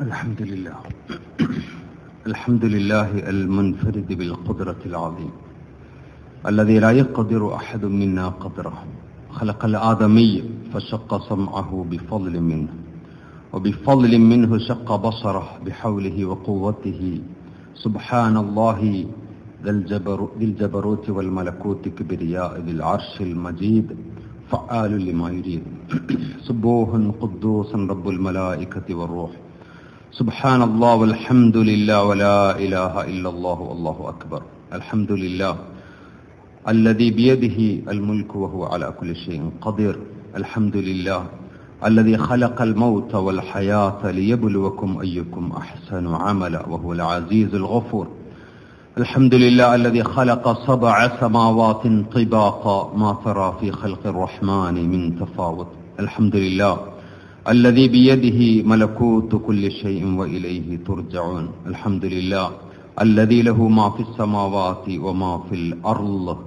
الحمد لله. الحمد لله المنفرد بالقدرة العظيم. الذي لا يقدر أحد منا قدره. خلق الآدمي فشق سمعه بفضل منه. وبفضل منه شق بصره بحوله وقوته. سبحان الله ذي الجبروت والملكوت كبرياء ذي العرش المجيد. فعال لما يريد. سبوح قدوس رب الملائكة والروح. سبحان الله والحمد لله ولا إله إلا الله والله أكبر الحمد لله الذي بيده الملك وهو على كل شيء قدير الحمد لله الذي خلق الموت والحياة ليبلوكم أيكم أحسن عملا وهو العزيز الغفور الحمد لله الذي خلق سبع سماوات طباقا ما ترى في خلق الرحمن من تفاوت الحمد لله الذي بيده ملكوت كل شيء وإليه ترجعون. الحمد لله الذي له ما في السماوات وما في الأرض.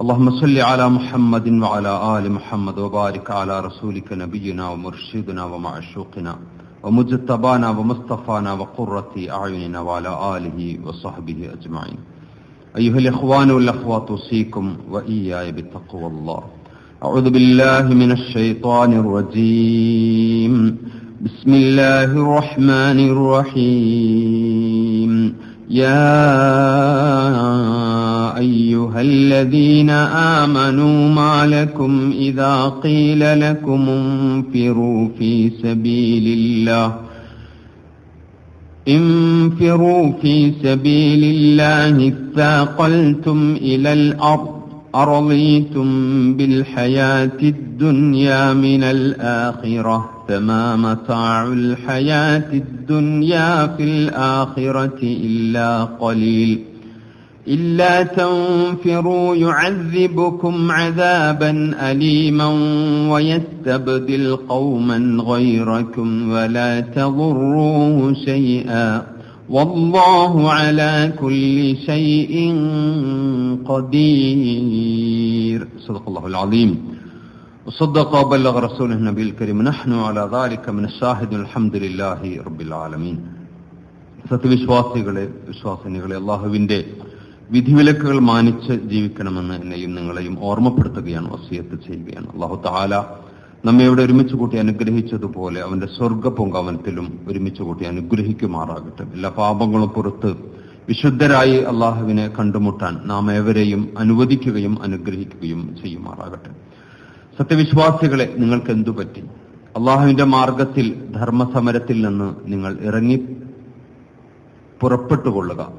اللهم صل على محمد وعلى آل محمد وبارك على رسولك نبينا ومرشدنا ومعشوقنا ومجتبانا ومصطفانا وقرة أعيننا وعلى آله وصحبه أجمعين. أيها الإخوان والأخوات أوصيكم وإياي بتقوى الله. أعوذ بالله من الشيطان الرجيم. بسم الله الرحمن الرحيم. يا أيها الذين آمنوا ما لكم إذا قيل لكم انفروا في سبيل الله. انفروا في سبيل الله. اثاقلتم إلى الأرض. أرضيتم بالحياة الدنيا من الآخرة؟ فما متاع الحياة الدنيا في الآخرة إلا قليل. إلا تنفروا يعذبكم عذابا أليما ويستبدل قوما غيركم ولا تضروه شيئا. والله على كل شيء قدير صدق الله العظيم وصدق وبلغ رسوله النبي الكريم نحن على ذلك من الشاهد الحمد لله رب العالمين സത്യവിശ്വാസികളെ വിശ്വാസിനികളെ അള്ളാഹുവിന്റെ വിധിവിലക്കുകൾ മാനിച്ച് ജീവിക്കണമെന്ന് എന്നെയും നിങ്ങളെയും ഓർമ്മപ്പെടുത്തുകയാണ് വസിയത്ത് ചെയ്യുകയാണ് അള്ളാഹു താല നമ്മെ ഇവിടെ ഒരുമിച്ച് കൂട്ടി അനുഗ്രഹിച്ചതുപോലെ അവന്റെ സ്വർഗ പൊങ്കവനത്തിലും ഒരുമിച്ച് കൂട്ടി അനുഗ്രഹിക്കുമാറാകട്ടെ. എല്ലാ പാപങ്ങളും പുറത്ത് വിശുദ്ധരായി അള്ളാഹുവിനെ കണ്ടുമുട്ടാൻ നാം ഏവരെയും അനുവദിക്കുകയും അനുഗ്രഹിക്കുകയും ചെയ്യുമാറാകട്ടെ. സത്യവിശ്വാസികളെ നിങ്ങൾക്ക് എന്തു പറ്റി? അള്ളാഹുവിന്റെ മാർഗത്തിൽ ധർമ്മസമരത്തിൽ നിന്ന് നിങ്ങൾ ഇറങ്ങി പുറപ്പെട്ടുകൊള്ളുക.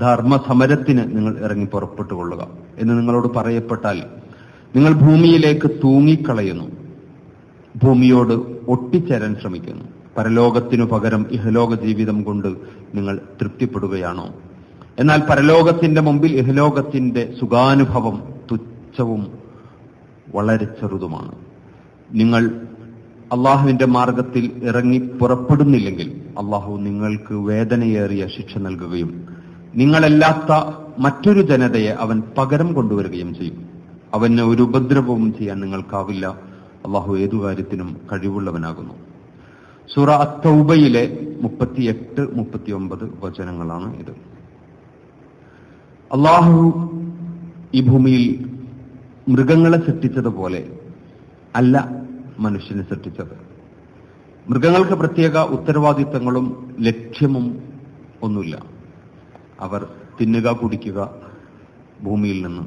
ധർമ്മസമരത്തിന് നിങ്ങൾ ഇറങ്ങി പുറപ്പെട്ടുകൊള്ളുക എന്ന് നിങ്ങളോട് പറയപ്പെട്ടാൽ നിങ്ങൾ ഭൂമിയിലേക്ക് തൂങ്ങിക്കളയുന്നു. ഭൂമിയോട് ഒട്ടിച്ചേരാൻ ശ്രമിക്കുന്നു. പരലോകത്തിനു പകരം ഇഹലോക ജീവിതം കൊണ്ട് നിങ്ങൾ തൃപ്തിപ്പെടുകയാണോ? എന്നാൽ പരലോകത്തിന്റെ മുമ്പിൽ ഇഹലോകത്തിന്റെ സുഖാനുഭവം തുച്ഛവും വളരെ ചെറുതുമാണ്. നിങ്ങൾ അള്ളാഹുവിന്റെ മാർഗത്തിൽ ഇറങ്ങി പുറപ്പെടുന്നില്ലെങ്കിൽ അള്ളാഹു നിങ്ങൾക്ക് വേദനയേറിയ ശിക്ഷ നൽകുകയും നിങ്ങളല്ലാത്ത മറ്റൊരു ജനതയെ അവൻ പകരം കൊണ്ടുവരികയും ചെയ്യും. അവന് ഒരു ഉപദ്രവവും ചെയ്യാൻ നിങ്ങൾക്കാവില്ല. അള്ളാഹു ഏതു കാര്യത്തിനും കഴിവുള്ളവനാകുന്നു. സൂറ അത്തൗബയിലെ മുപ്പത്തിയെട്ട് മുപ്പത്തിയൊമ്പത് വചനങ്ങളാണ് ഇത്. അള്ളാഹു ഈ ഭൂമിയിൽ മൃഗങ്ങളെ സൃഷ്ടിച്ചതുപോലെ അല്ല മനുഷ്യനെ സൃഷ്ടിച്ചത്. മൃഗങ്ങൾക്ക് പ്രത്യേക ഉത്തരവാദിത്തങ്ങളും ലക്ഷ്യമും ഒന്നുമില്ല. അവർ തിന്നുക കുടിക്കുക ഭൂമിയിൽ നിന്ന്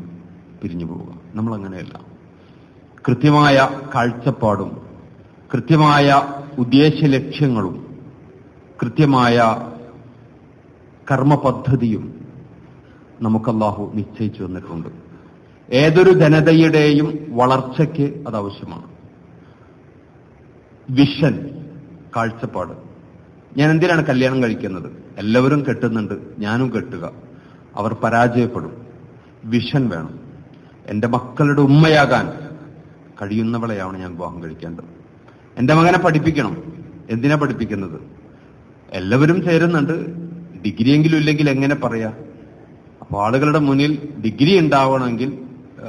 പിരിഞ്ഞു പോവുക. നമ്മൾ അങ്ങനെയല്ല കൃത്യമായ കാഴ്ചപ്പാടും കൃത്യമായ ഉദ്ദേശ ലക്ഷ്യങ്ങളും കൃത്യമായ കർമ്മപദ്ധതിയും നമുക്കല്ലാഹു നിശ്ചയിച്ചു തന്നിട്ടുണ്ട്. ഏതൊരു ജനതയുടെയും വളർച്ചയ്ക്ക് അത് ആവശ്യമാണ് വിഷൻ കാഴ്ചപ്പാട്. ഞാൻ എന്തിനാണ് കല്യാണം കഴിക്കുന്നത്? എല്ലാവരും കെട്ടുന്നുണ്ട് ഞാനും കെട്ടുക. അവർ പരാജയപ്പെടും. വിഷൻ വേണം. എന്റെ മക്കളുടെ ഉമ്മയാകാൻ കഴിയുന്നവളെയാണ് ഞാൻ വിവാഹം കഴിക്കേണ്ടത്. എന്റെ മകനെ പഠിപ്പിക്കണം. എന്തിനാ പഠിപ്പിക്കുന്നത്? എല്ലാവരും ചേരുന്നുണ്ട്. ഡിഗ്രിയെങ്കിലും ഇല്ലെങ്കിൽ എങ്ങനെ പറയാ? അപ്പൊ ആളുകളുടെ മുന്നിൽ ഡിഗ്രി ഉണ്ടാവണമെങ്കിൽ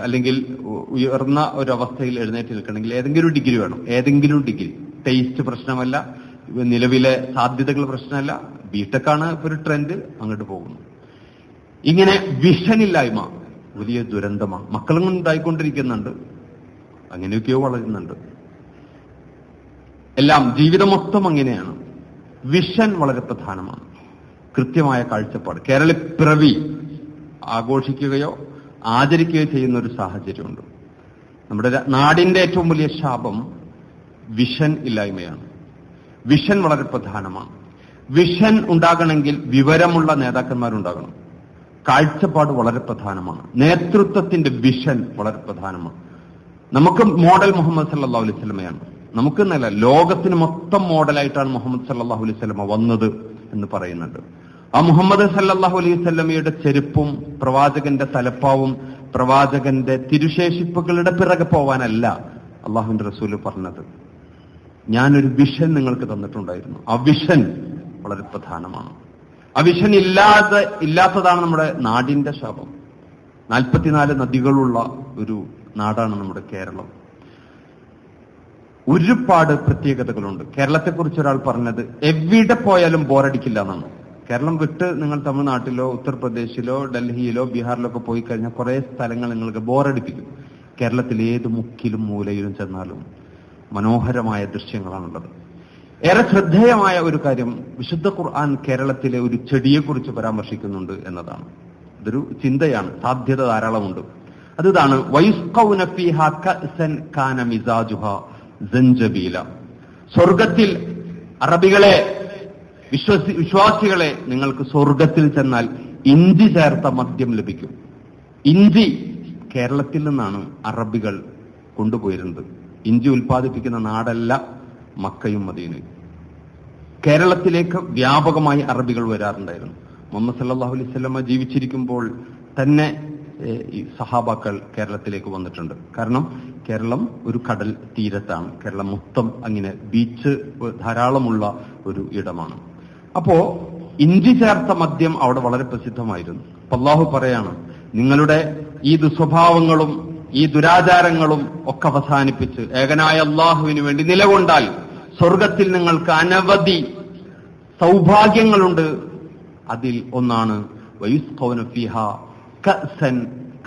അല്ലെങ്കിൽ ഉയർന്ന ഒരു അവസ്ഥയിൽ എഴുന്നേറ്റ് നിൽക്കണമെങ്കിൽ ഏതെങ്കിലും ഡിഗ്രി വേണം. ഏതെങ്കിലും ഡിഗ്രി. ടേസ്റ്റ് പ്രശ്നമല്ല. നിലവിലെ സാധ്യതകൾ പ്രശ്നമല്ല. ബിടെക്കാണ് ഒരു ട്രെൻഡ് അങ്ങോട്ട് പോകുന്നു ഇങ്ങനെ വിഷനില്ലായ്മ വലിയ ദുരന്തമാണ്. മക്കളും ഉണ്ടായിക്കൊണ്ടിരിക്കുന്നുണ്ട്. അങ്ങനെയൊക്കെയോ വളരുന്നുണ്ട്. എല്ലാം ജീവിതം മൊത്തം അങ്ങനെയാണ്. വിഷൻ വളരെ പ്രധാനമാണ്. കൃത്യമായ കാഴ്ചപ്പാട്. കേരള പിറവി ആഘോഷിക്കുകയോ ആചരിക്കുകയോ ചെയ്യുന്ന ഒരു സാഹചര്യമുണ്ട്. നമ്മുടെ നാടിന്റെ ഏറ്റവും വലിയ ശാപം വിഷൻ ഇല്ലായ്മയാണ്. വിഷൻ വളരെ പ്രധാനമാണ്. വിഷൻ ഉണ്ടാകണമെങ്കിൽ വിവരമുള്ള നേതാക്കന്മാരുണ്ടാകണം. കാഴ്ചപ്പാട് വളരെ പ്രധാനമാണ്. നേതൃത്വത്തിന്റെ വിഷൻ വളരെ പ്രധാനമാണ്. നമുക്ക് മോഡൽ മുഹമ്മദ് സല്ലാ അലൈഹി സ്വലമയാണ് നമുക്ക് എന്നല്ല ലോകത്തിന് മൊത്തം മോഡലായിട്ടാണ് മുഹമ്മദ് സല്ലാഹു അലൈഹി സ്വലമ വന്നത് എന്ന് പറയുന്നുണ്ട്. ആ മുഹമ്മദ് സല്ലാഹു അലൈഹി സ്വലമയുടെ ചെരുപ്പും പ്രവാചകന്റെ തലപ്പാവും പ്രവാചകന്റെ തിരുശേഷിപ്പുകളുടെ പിറകെ പോവാനല്ല അള്ളാഹുവിന്റെ റസൂൽ പറഞ്ഞത്. ഞാനൊരു വിഷൻ നിങ്ങൾക്ക് തന്നിട്ടുണ്ടായിരുന്നു. ആ വിഷൻ വളരെ പ്രധാനമാണ്. ആ വിഷൻ ഇല്ലാതെ ഇല്ലാത്തതാണ് നമ്മുടെ നാടിന്റെ ശാപം. നാൽപ്പത്തിനാല് നദികളുള്ള ഒരു നാടാണ് നമ്മുടെ കേരളം. ഒരുപാട് പ്രത്യേകതകളുണ്ട്. കേരളത്തെക്കുറിച്ച് ഒരാൾ പറഞ്ഞത് എവിടെ പോയാലും ബോറടിക്കില്ല എന്നാണ്. കേരളം വിട്ട് നിങ്ങൾ തമിഴ്നാട്ടിലോ ഉത്തർപ്രദേശിലോ ഡൽഹിയിലോ ബീഹാറിലോ ഒക്കെ പോയി കഴിഞ്ഞാൽ കുറെ സ്ഥലങ്ങൾ നിങ്ങൾക്ക് ബോറടിപ്പിക്കും. കേരളത്തിൽ ഏത് മുക്കിലും മൂലയിലും ചെന്നാലും മനോഹരമായ ദൃശ്യങ്ങളാണുള്ളത്. ഏറെ ശ്രദ്ധേയമായ ഒരു കാര്യം വിശുദ്ധ ഖുർആൻ കേരളത്തിലെ ഒരു ചെടിയെക്കുറിച്ച് പരാമർശിക്കുന്നുണ്ട് എന്നതാണ്. ഇതൊരു ചിന്തയാണ് സാധ്യത ധാരാളമുണ്ട്. സഞ്ചബീല സ്വർഗത്തിൽ അറബികളെ വിശ്വസി വിശ്വാസികളെ നിങ്ങൾക്ക് സ്വർഗത്തിൽ ചെന്നാൽ ഇഞ്ചി ചേർത്ത മദ്യം ലഭിക്കും. ഇഞ്ചി കേരളത്തിൽ നിന്നാണ് അറബികൾ കൊണ്ടുപോയിരുന്നത്. ഇഞ്ചി ഉൽപ്പാദിപ്പിക്കുന്ന നാടല്ല മക്കയും മദീനയും. കേരളത്തിലേക്ക് വ്യാപകമായി അറബികൾ വരാറുണ്ടായിരുന്നു. മുഹമ്മദ് സല്ലാഹു സ്വലമ ജീവിച്ചിരിക്കുമ്പോൾ തന്നെ ഈ സഹാബാക്കൾ കേരളത്തിലേക്ക് വന്നിട്ടുണ്ട്. കാരണം കേരളം ഒരു കടൽ തീരത്താണ്. കേരളം മൊത്തം അങ്ങനെ ബീച്ച് ധാരാളമുള്ള ഒരു ഇടമാണ്. അപ്പോ ഇഞ്ചി ചേർത്ത മദ്യം അവിടെ വളരെ പ്രസിദ്ധമായിരുന്നു. അള്ളാഹു പറയാണ് നിങ്ങളുടെ ഈ ദുസ്വഭാവങ്ങളും ഈ ദുരാചാരങ്ങളും ഒക്കെ അവസാനിപ്പിച്ച് ഏകനായ അള്ളാഹുവിന് വേണ്ടി നിലകൊണ്ടാൽ സ്വർഗത്തിൽ നിങ്ങൾക്ക് അനവധി സൗഭാഗ്യങ്ങളുണ്ട്. അതിൽ ഒന്നാണ് വയുസ്കൗന ഫിഹ കഅ്സൻ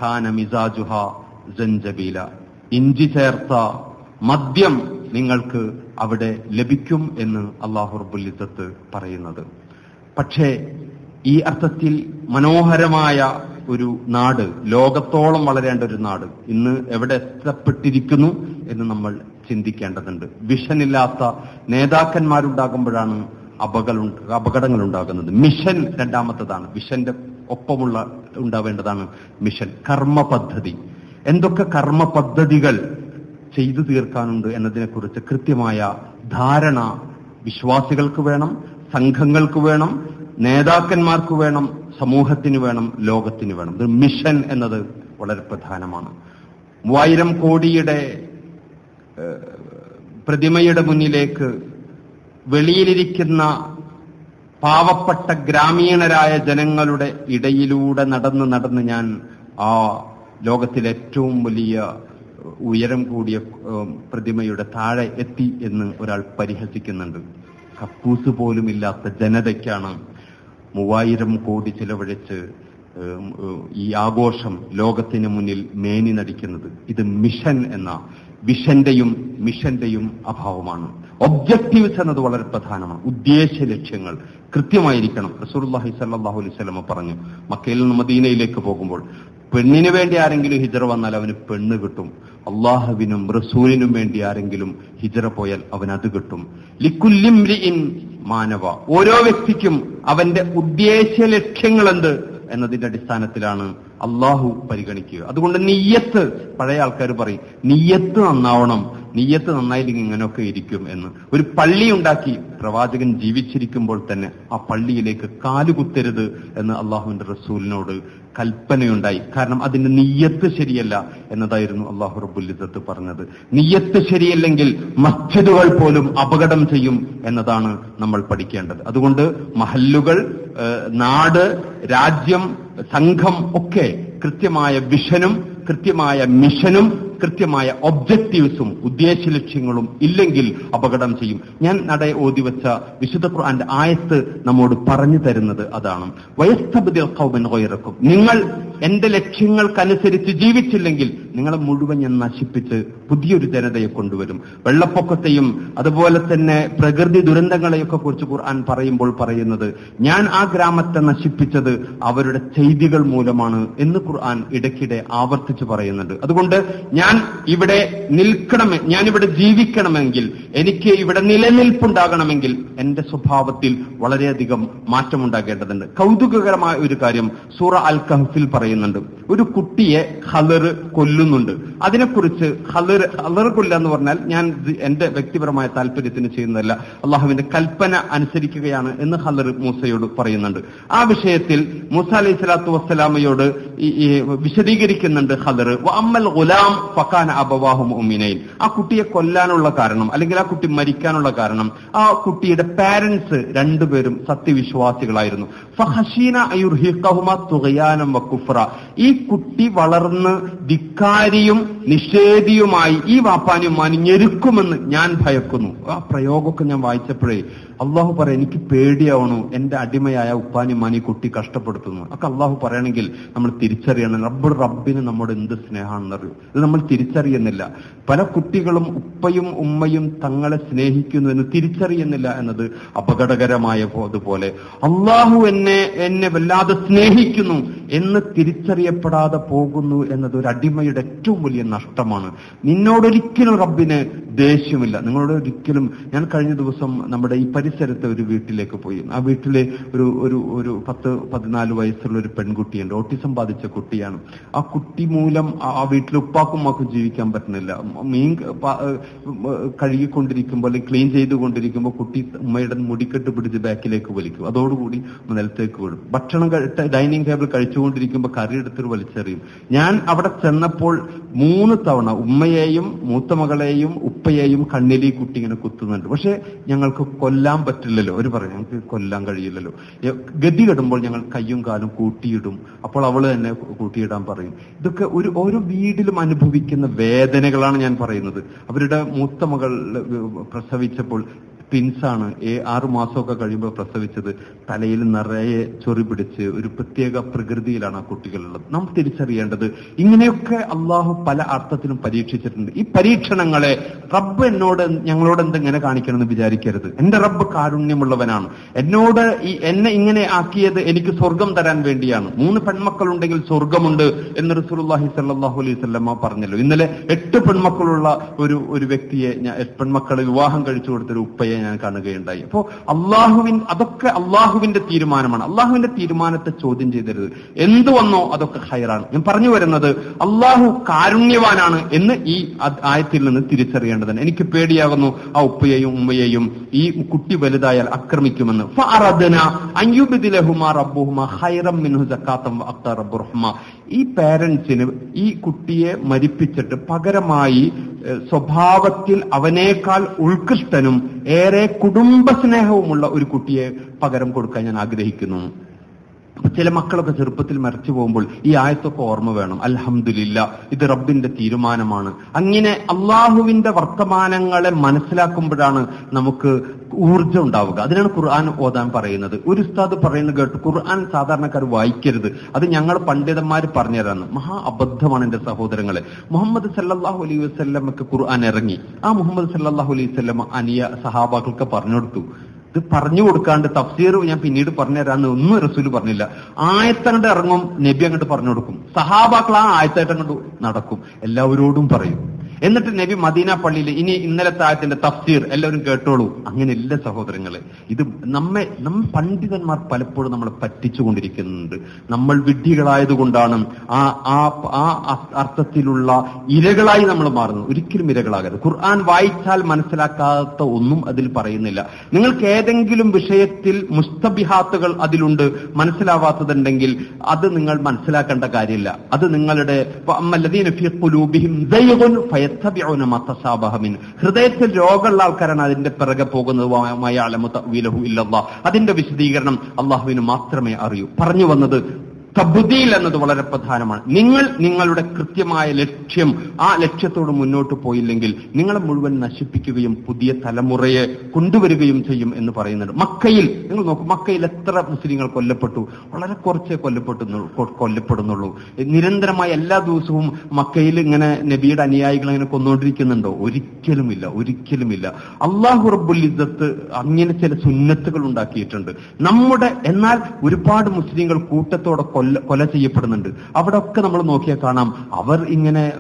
കാന മിസാജുഹ ജഞ്ചബീല ഇഞ്ചി ചേർത്ത മദ്യം നിങ്ങൾക്ക് അവിടെ ലഭിക്കും എന്ന് അള്ളാഹു റബ്ബുൽ ഇസ്സത്ത് പറയുന്നത്. പക്ഷേ ഈ അർത്ഥത്തിൽ മനോഹരമായ ഒരു നാട് ലോകത്തോളം വളരേണ്ട ഒരു നാട് ഇന്ന് എവിടെ എത്തപ്പെട്ടിരിക്കുന്നു എന്ന് നമ്മൾ ചിന്തിക്കേണ്ടതുണ്ട്. വിഷനില്ലാത്ത നേതാക്കന്മാരുണ്ടാകുമ്പോഴാണ് അപകട അപകടങ്ങൾ ഉണ്ടാകുന്നത് മിഷൻ രണ്ടാമത്തതാണ്. വിഷന്റെ ഒപ്പമുള്ള ഉണ്ടാവേണ്ടതാണ് മിഷൻ കർമ്മ പദ്ധതി. എന്തൊക്കെ കർമ്മ പദ്ധതികൾ ചെയ്തു തീർക്കാനുണ്ട് എന്നതിനെക്കുറിച്ച് കൃത്യമായ ധാരണ വിശ്വാസികൾക്ക് വേണം സംഘങ്ങൾക്ക് വേണം നേതാക്കന്മാർക്ക് വേണം സമൂഹത്തിന് വേണം ലോകത്തിന് വേണം. ഇത് മിഷൻ എന്നത് വളരെ പ്രധാനമാണ്. മൂവായിരം കോടിയുടെ പ്രതിമയുടെ മുന്നിലേക്ക് വെളിയിലിരിക്കുന്ന പാവപ്പെട്ട ഗ്രാമീണരായ ജനങ്ങളുടെ ഇടയിലൂടെ നടന്ന് നടന്ന് ഞാൻ ആ ലോകത്തിലെ ഏറ്റവും വലിയ ഉയരം കൂടിയ പ്രതിമയുടെ താഴെ എത്തി എന്ന് ഒരാൾ പരിഹസിക്കുന്നുണ്ട്. കക്കൂസ് പോലും ഇല്ലാത്ത ജനതയ്ക്കാണ് മൂവായിരം കോടി ചിലവഴിച്ച് ഈ ആഘോഷം ലോകത്തിന് മുന്നിൽ മേനി നടിക്കുന്നത്. ഇത് മിഷൻ എന്ന വിഷന്റെയും മിഷന്റെയും അഭാവമാണ്. ഒബ്ജക്റ്റീവ്സ് എന്നത് വളരെ പ്രധാനമാണ്. ഉദ്ദേശ ലക്ഷ്യങ്ങൾ. കൃത്യമായിരിക്കണം. റസൂലുള്ളാഹി സല്ലാഹു അലൈഹി പറഞ്ഞു മക്കയിൽ നിന്ന് മദീനയിലേക്ക് പോകുമ്പോൾ പെണ്ണിന് വേണ്ടി ആരെങ്കിലും ഹിജറ വന്നാൽ അവന് പെണ്ണ് കിട്ടും. അള്ളാഹുവിനും റസൂലിനും വേണ്ടി ആരെങ്കിലും ഹിജറ പോയാൽ അവൻ അത് കിട്ടും. ലിക്കുല്ലിംരിഇൻ മാനവ. ഓരോ വ്യക്തിക്കും അവന്റെ ഉദ്ദേശ ലക്ഷ്യങ്ങൾ എന്ത് എന്നതിന്റെ അടിസ്ഥാനത്തിലാണ് അള്ളാഹു പരിഗണിക്കുക. അതുകൊണ്ട് നീയത്ത് പഴയ ആൾക്കാർ പറയും നീയത്ത് നന്നാവണം. നീയത്ത് നന്നായില്ലെങ്കിൽ ഇങ്ങനെയൊക്കെ ഇരിക്കും എന്ന്. ഒരു പള്ളി ഉണ്ടാക്കി പ്രവാചകൻ ജീവിച്ചിരിക്കുമ്പോൾ തന്നെ ആ പള്ളിയിലേക്ക് കാലുകുത്തരുത് എന്ന് അള്ളാഹുവിന്റെ റസൂലിനോട് കൽപ്പനയുണ്ടായി. കാരണം അതിന്റെ നീയത്ത് ശരിയല്ല എന്നതായിരുന്നു അള്ളാഹു റബുല്ലിസത്ത് പറഞ്ഞത്. നീയത്ത് ശരിയല്ലെങ്കിൽ മസ്ജിദുകൾ പോലും അപകടം ചെയ്യും എന്നതാണ് നമ്മൾ പഠിക്കേണ്ടത്. അതുകൊണ്ട് മഹല്ലുകൾ നാട് രാജ്യം സംഘം ഒക്കെ കൃത്യമായ വിഷനും കൃത്യമായ മിഷനും കൃത്യമായ ഒബ്ജക്റ്റീവ്സും ഉദ്ദേശ ലക്ഷ്യങ്ങളും ഇല്ലെങ്കിൽ അപകടം ചെയ്യും. ഞാൻ നട ഓതി വെച്ച വിശുദ്ധ ഖുർആന്റെ ആയത്ത് നമ്മോട് പറഞ്ഞു തരുന്നത് അതാണ്. വയസ്തബദിൽ കൗമൻ നിങ്ങൾ എന്റെ ലക്ഷ്യങ്ങൾക്കനുസരിച്ച് ജീവിച്ചില്ലെങ്കിൽ നിങ്ങളെ മുഴുവൻ ഞാൻ നശിപ്പിച്ച് പുതിയൊരു ജനതയെ കൊണ്ടുവരും. വെള്ളപ്പൊക്കത്തെയും അതുപോലെ തന്നെ പ്രകൃതി ദുരന്തങ്ങളെയൊക്കെ കുറിച്ച് ഖുർആൻ പറയുമ്പോൾ പറയുന്നത് ഞാൻ ആ ഗ്രാമത്തെ നശിപ്പിച്ചത് അവരുടെ ചെയ്തികൾ മൂലമാണ് എന്ന് ഖുർആൻ ഇടയ്ക്കിടെ ആവർത്തിച്ച് പറയുന്നുണ്ട്. അതുകൊണ്ട് ഞാൻ ഇവിടെ നിൽക്കണമെ ഞാൻ ഇവിടെ ജീവിക്കണമെങ്കിൽ എനിക്ക് ഇവിടെ നിലനിൽപ്പുണ്ടാകണമെങ്കിൽ എന്റെ സ്വഭാവത്തിൽ വളരെയധികം മാറ്റമുണ്ടാകേണ്ടതുണ്ട്. കൗതുകകരമായ ഒരു കാര്യം സൂറ അൽ കഹഫിൽ പറയുന്നുണ്ട്. ഒരു കുട്ടിയെ ഹലർ കൊല്ലുന്നുണ്ട്. അതിനെക്കുറിച്ച് ഹലർ ഹലർ അവർക്കില്ല എന്ന് പറഞ്ഞാൽ ഞാൻ എന്റെ വ്യക്തിപരമായ താല്പര്യത്തിന് ചെയ്യുന്നതല്ല. അള്ളാഹുവിന്റെ കൽപ്പന അനുസരിക്കുകയാണ് എന്ന് ഹലർ മൂസയോട് പറയുന്നുണ്ട്. ആ വിഷയത്തിൽ മൂസ അലൈഹി സ്വലാത്തു വസ്സലാമയോട് വിശദീകരിക്കുന്നുണ്ട് ഹലർ അമ്മൽ ഗുലാം ഫക്കാൻ അബവാഹു മുഅ്മിനൈൻ. ആ കുട്ടിയെ കൊല്ലാനുള്ള കാരണം അല്ലെങ്കിൽ ആ കുട്ടി മരിക്കാനുള്ള കാരണം ആ കുട്ടിയുടെ പാരന്റ്സ് രണ്ടുപേരും സത്യവിശ്വാസികളായിരുന്നു. ഫഹഷീന വക്കുഫ്ര ഈ കുട്ടി വളർന്ന് ധിക്കാരിയും നിഷേധിയുമായി ഈ വാപ്പാനും മാനി ഞെരുക്കുമെന്ന് ഞാൻ ഭയക്കുന്നു. ആ പ്രയോഗമൊക്കെ ഞാൻ വായിച്ചപ്പോഴേ അള്ളാഹു പറയാം എനിക്ക് പേടിയാവണു. എന്റെ അടിമയായ ഉപ്പാനിമാനി കുട്ടി കഷ്ടപ്പെടുത്തുന്നു. ഒക്കെ അള്ളാഹു പറയണമെങ്കിൽ നമ്മൾ തിരിച്ചറിയണം. റബ്ബ് റബ്ബിന് നമ്മുടെ എന്ത് സ്നേഹമാണെന്നറിയൂ. ഇത് നമ്മൾ തിരിച്ചറിയുന്നില്ല. പല കുട്ടികളും ഉപ്പയും ഉമ്മയും തങ്ങളെ സ്നേഹിക്കുന്നു എന്ന് തിരിച്ചറിയുന്നില്ല എന്നത് അപകടകരമായ അതുപോലെ. അള്ളാഹു എന്നെ എന്നെ വല്ലാതെ സ്നേഹിക്കുന്നു എന്ന് തിരിച്ചറിയപ്പെടാതെ പോകുന്നു എന്നത് ഒരു അടിമയുടെ ഏറ്റവും വലിയ നഷ്ടമാണ്. നിന്നോടൊരിക്കലും റബ്ബിന് ദേഷ്യമില്ല. നിങ്ങളോട് ഒരിക്കലും ഞാൻ കഴിഞ്ഞ ദിവസം നമ്മുടെ ഈ പരിസരത്തെ ഒരു വീട്ടിലേക്ക് പോയി. ആ വീട്ടിലെ ഒരു ഒരു ഒരു പത്ത് പതിനാല് വയസ്സുള്ള ഒരു പെൺകുട്ടിയുണ്ട്. ഓട്ടിസം ബാധിച്ച കുട്ടിയാണ്. ആ കുട്ടി മൂലം ആ- വീട്ടിൽ ഉപ്പാക്കും മാക്കും ജീവിക്കാൻ പറ്റുന്നില്ല. മീൻ കഴുകിക്കൊണ്ടിരിക്കുമ്പോൾ അല്ലെങ്കിൽ ക്ലീൻ ചെയ്തുകൊണ്ടിരിക്കുമ്പോൾ കുട്ടി ഉമ്മയുടെ മുടിക്കെട്ട് പിടിച്ച് ബാക്കിലേക്ക് വലിക്കും. അതോടുകൂടി നിലത്തേക്ക് വീഴും. ഭക്ഷണം ഡൈനിങ് ടേബിൾ കഴിച്ചുകൊണ്ടിരിക്കുമ്പോൾ കറി എടുത്തിട്ട് വലിച്ചെറിയും. ഞാൻ അവിടെ ചെന്നപ്പോൾ മൂന്ന് തവണ ഉമ്മയെയും മൂത്തമകളെയും ഉപ്പയെയും കണ്ണിലി കുട്ടി ഇങ്ങനെ കുത്തുന്നുണ്ട്. പക്ഷെ ഞങ്ങൾക്ക് കൊല്ലാൻ പറ്റില്ലല്ലോ. അവർ പറയും ഞങ്ങൾക്ക് കൊല്ലാൻ കഴിയില്ലല്ലോ. ഗതി കെടുമ്പോൾ ഞങ്ങൾ കയ്യും കാലും കൂട്ടിയിടും. അപ്പോൾ അവൾ തന്നെ കൂട്ടിയിടാൻ പറയും. ഇതൊക്കെ ഒരു ഓരോ വീടിലും അനുഭവിക്കുന്ന വേദനകളാണ് ഞാൻ പറയുന്നത്. അവരുടെ മൂത്ത മകൾ പ്രസവിച്ചപ്പോൾ ട്വിൻസാണ് ഏ ആറു മാസമൊക്കെ കഴിയുമ്പോൾ പ്രസവിച്ചത്. തലയിൽ നിറയെ ചൊറി പിടിച്ച് ഒരു പ്രത്യേക പ്രകൃതിയിലാണ് ആ കുട്ടികളുള്ളത്. നാം തിരിച്ചറിയേണ്ടത് ഇങ്ങനെയൊക്കെ അള്ളാഹു പല അർത്ഥത്തിലും പരീക്ഷിച്ചിട്ടുണ്ട്. ഈ പരീക്ഷണങ്ങളെ റബ്ബ് എന്നോട് ഞങ്ങളോട് എന്തെങ്ങനെ കാണിക്കണമെന്ന് വിചാരിക്കരുത്. എന്റെ റബ്ബ് കാരുണ്യമുള്ളവനാണ്. എന്നോട് ഈ എന്നെ ഇങ്ങനെ ആക്കിയത് എനിക്ക് സ്വർഗം തരാൻ വേണ്ടിയാണ്. മൂന്ന് പെൺമക്കളുണ്ടെങ്കിൽ സ്വർഗമുണ്ട് എന്ന് റസൂലുള്ളാഹി സല്ലാഹു അലൈഹി പറഞ്ഞല്ലോ. ഇന്നലെ എട്ട് പെൺമക്കളുള്ള ഒരു ഒരു വ്യക്തിയെ ഞാൻ പെൺമക്കളെ വിവാഹം കഴിച്ചു കൊടുത്തൊരു ഉപ്പയെ ഞാൻ കാണുകയുണ്ടായി. അപ്പോ അള്ളാഹുവിൻ അതൊക്കെ അള്ളാഹുവിന്റെ തീരുമാനമാണ്. അള്ളാഹുവിന്റെ തീരുമാനത്തെ ചോദ്യം ചെയ്തരുത്. എന്ത് വന്നോ അതൊക്കെ ഹൈറാണ്. ഞാൻ പറഞ്ഞു വരുന്നത് അള്ളാഹു കാരുണ്യവാനാണ് എന്ന് ഈ ആയത്തിൽ നിന്ന് തിരിച്ചറിയേണ്ടതാണ്. എനിക്ക് പേടിയാകുന്നു ആ ഉപ്പയെയും ഉമ്മയെയും ഈ കുട്ടി വലുതായാൽ റഹ്മ ഈ പേരൻസിന് ഈ കുട്ടിയെ മരിപ്പിച്ചിട്ട് പകരമായി സ്വഭാവത്തിൽ അവനേക്കാൾ ഉത്കൃഷ്ടനും ഏറെ കുടുംബ സ്നേഹവുമുള്ള ഒരു കുട്ടിയെ പകരം കൊടുക്കാൻ ഞാൻ ആഗ്രഹിക്കുന്നു. ചില മക്കളൊക്കെ ചെറുപ്പത്തിൽ മരിച്ചു പോകുമ്പോൾ ഈ ആയത്തൊക്കെ ഓർമ്മ വേണം. അലഹമില്ല ഇത് റബ്ബിന്റെ തീരുമാനമാണ്. അങ്ങനെ അള്ളാഹുവിന്റെ വർത്തമാനങ്ങളെ മനസ്സിലാക്കുമ്പോഴാണ് നമുക്ക് ഊർജം ഉണ്ടാവുക. അതിനാണ് ഖുർആൻ ഓതാൻ പറയുന്നത്. ഒരു ഉസ്താദ് പറയുന്നത് കേട്ട് ഖുർആൻ സാധാരണക്കാർ വായിക്കരുത്. അത് ഞങ്ങൾ പണ്ഡിതന്മാർ പറഞ്ഞുതരാന്ന്. മഹാ അബദ്ധമാണ് എന്റെ സഹോദരങ്ങളെ. മുഹമ്മദ് സല്ലാഹു അലൈഹി വസല്ലമക്ക് ഖുർആൻ ഇറങ്ങി. ആ മുഹമ്മദ് സല്ലാഹു അലൈഹി വസല്ലമ അനിയ സഹാബാക്കൾക്ക് പറഞ്ഞു കൊടുത്തു ഇത് പറഞ്ഞു കൊടുക്കാണ്ട് തഫ്സീർ ഞാൻ പിന്നീട് പറഞ്ഞുതരാന്ന് ഒന്നും റസൂൽ പറഞ്ഞില്ല. ആയത്തങ്ങോട്ട് ഇറങ്ങും നബി അങ്ങോട്ട് പറഞ്ഞു കൊടുക്കും. സഹാബാക്കൾ ആ ആയത്തായിട്ട് അങ്ങോട്ട് നടക്കും. എല്ലാവരോടും പറയും. എന്നിട്ട് നബി മദീന പള്ളിയിൽ ഇനി ഇന്നലത്തെ ആയത്തിന്റെ തഫ്സീർ എല്ലാവരും കേട്ടോളൂ. അങ്ങനെ ഇല്ല സഹോദരങ്ങളെ. ഇത് നമ്മെ നമ്മ പണ്ഡിതന്മാർ പലപ്പോഴും നമ്മളെ പറ്റിച്ചുകൊണ്ടിരിക്കുന്നുണ്ട്. നമ്മൾ വിഡ്ഢികളായതുകൊണ്ടാണ് ആ ആ ആ അർത്ഥത്തിലുള്ള ഇരകളായി നമ്മൾ മാറുന്നത്. ഒരിക്കലും ഇരകളാകരുത്. ഖുർആൻ വായിച്ചാൽ മനസ്സിലാക്കാത്ത ഒന്നും അതിൽ പറയുന്നില്ല. നിങ്ങൾക്ക് ഏതെങ്കിലും വിഷയത്തിൽ മുസ്തബിഹാത്തുകൾ അതിലുണ്ട് മനസ്സിലാവാത്തതുണ്ടെങ്കിൽ അത് നിങ്ങൾ മനസ്സിലാക്കേണ്ട കാര്യമില്ല. അത് നിങ്ങളുടെ ഹൃദയത്തിൽ രോഗമുള്ള ആൾക്കാരാണ് അതിന്റെ പിറകെ പോകുന്നത്. അതിന്റെ വിശദീകരണം അള്ളാഹുവിന് മാത്രമേ അറിയൂ. പറഞ്ഞു വന്നത് തബുദീൽ എന്നത് വളരെ പ്രധാനമാണ്. നിങ്ങൾ നിങ്ങളുടെ കൃത്യമായ ലക്ഷ്യം ആ ലക്ഷ്യത്തോട് മുന്നോട്ട് പോയില്ലെങ്കിൽ നിങ്ങളെ മുഴുവൻ നശിപ്പിക്കുകയും പുതിയ തലമുറയെ കൊണ്ടുവരികയും ചെയ്യും എന്ന് പറയുന്നുണ്ട്. മക്കയിൽ നിങ്ങൾ നോക്കൂ മക്കയിൽ എത്ര മുസ്ലിങ്ങൾ കൊല്ലപ്പെട്ടു? വളരെ കുറച്ചേ കൊല്ലപ്പെട്ടു കൊല്ലപ്പെടുന്നുള്ളൂ. നിരന്തരമായി എല്ലാ ദിവസവും മക്കയിൽ ഇങ്ങനെ നബിയുടെ അനുയായികൾ അങ്ങനെ കൊന്നുകൊണ്ടിരിക്കുന്നുണ്ടോ? ഒരിക്കലുമില്ല ഒരിക്കലുമില്ല. അള്ളാഹു റബ്ബുൽ ഇദ്ദത്ത് അങ്ങനെ ചില സുന്നത്തുകൾ ഉണ്ടാക്കിയിട്ടുണ്ട്. നമ്മുടെ എന്നാൽ ഒരുപാട് മുസ്ലിങ്ങൾ കൂട്ടത്തോടെ കൊല്ല കൊല ചെയ്യപ്പെടുന്നുണ്ട്. അവിടെ ഒക്കെ നമ്മൾ നോക്കിയാൽ കാണാം. അവർ ഇങ്ങനെ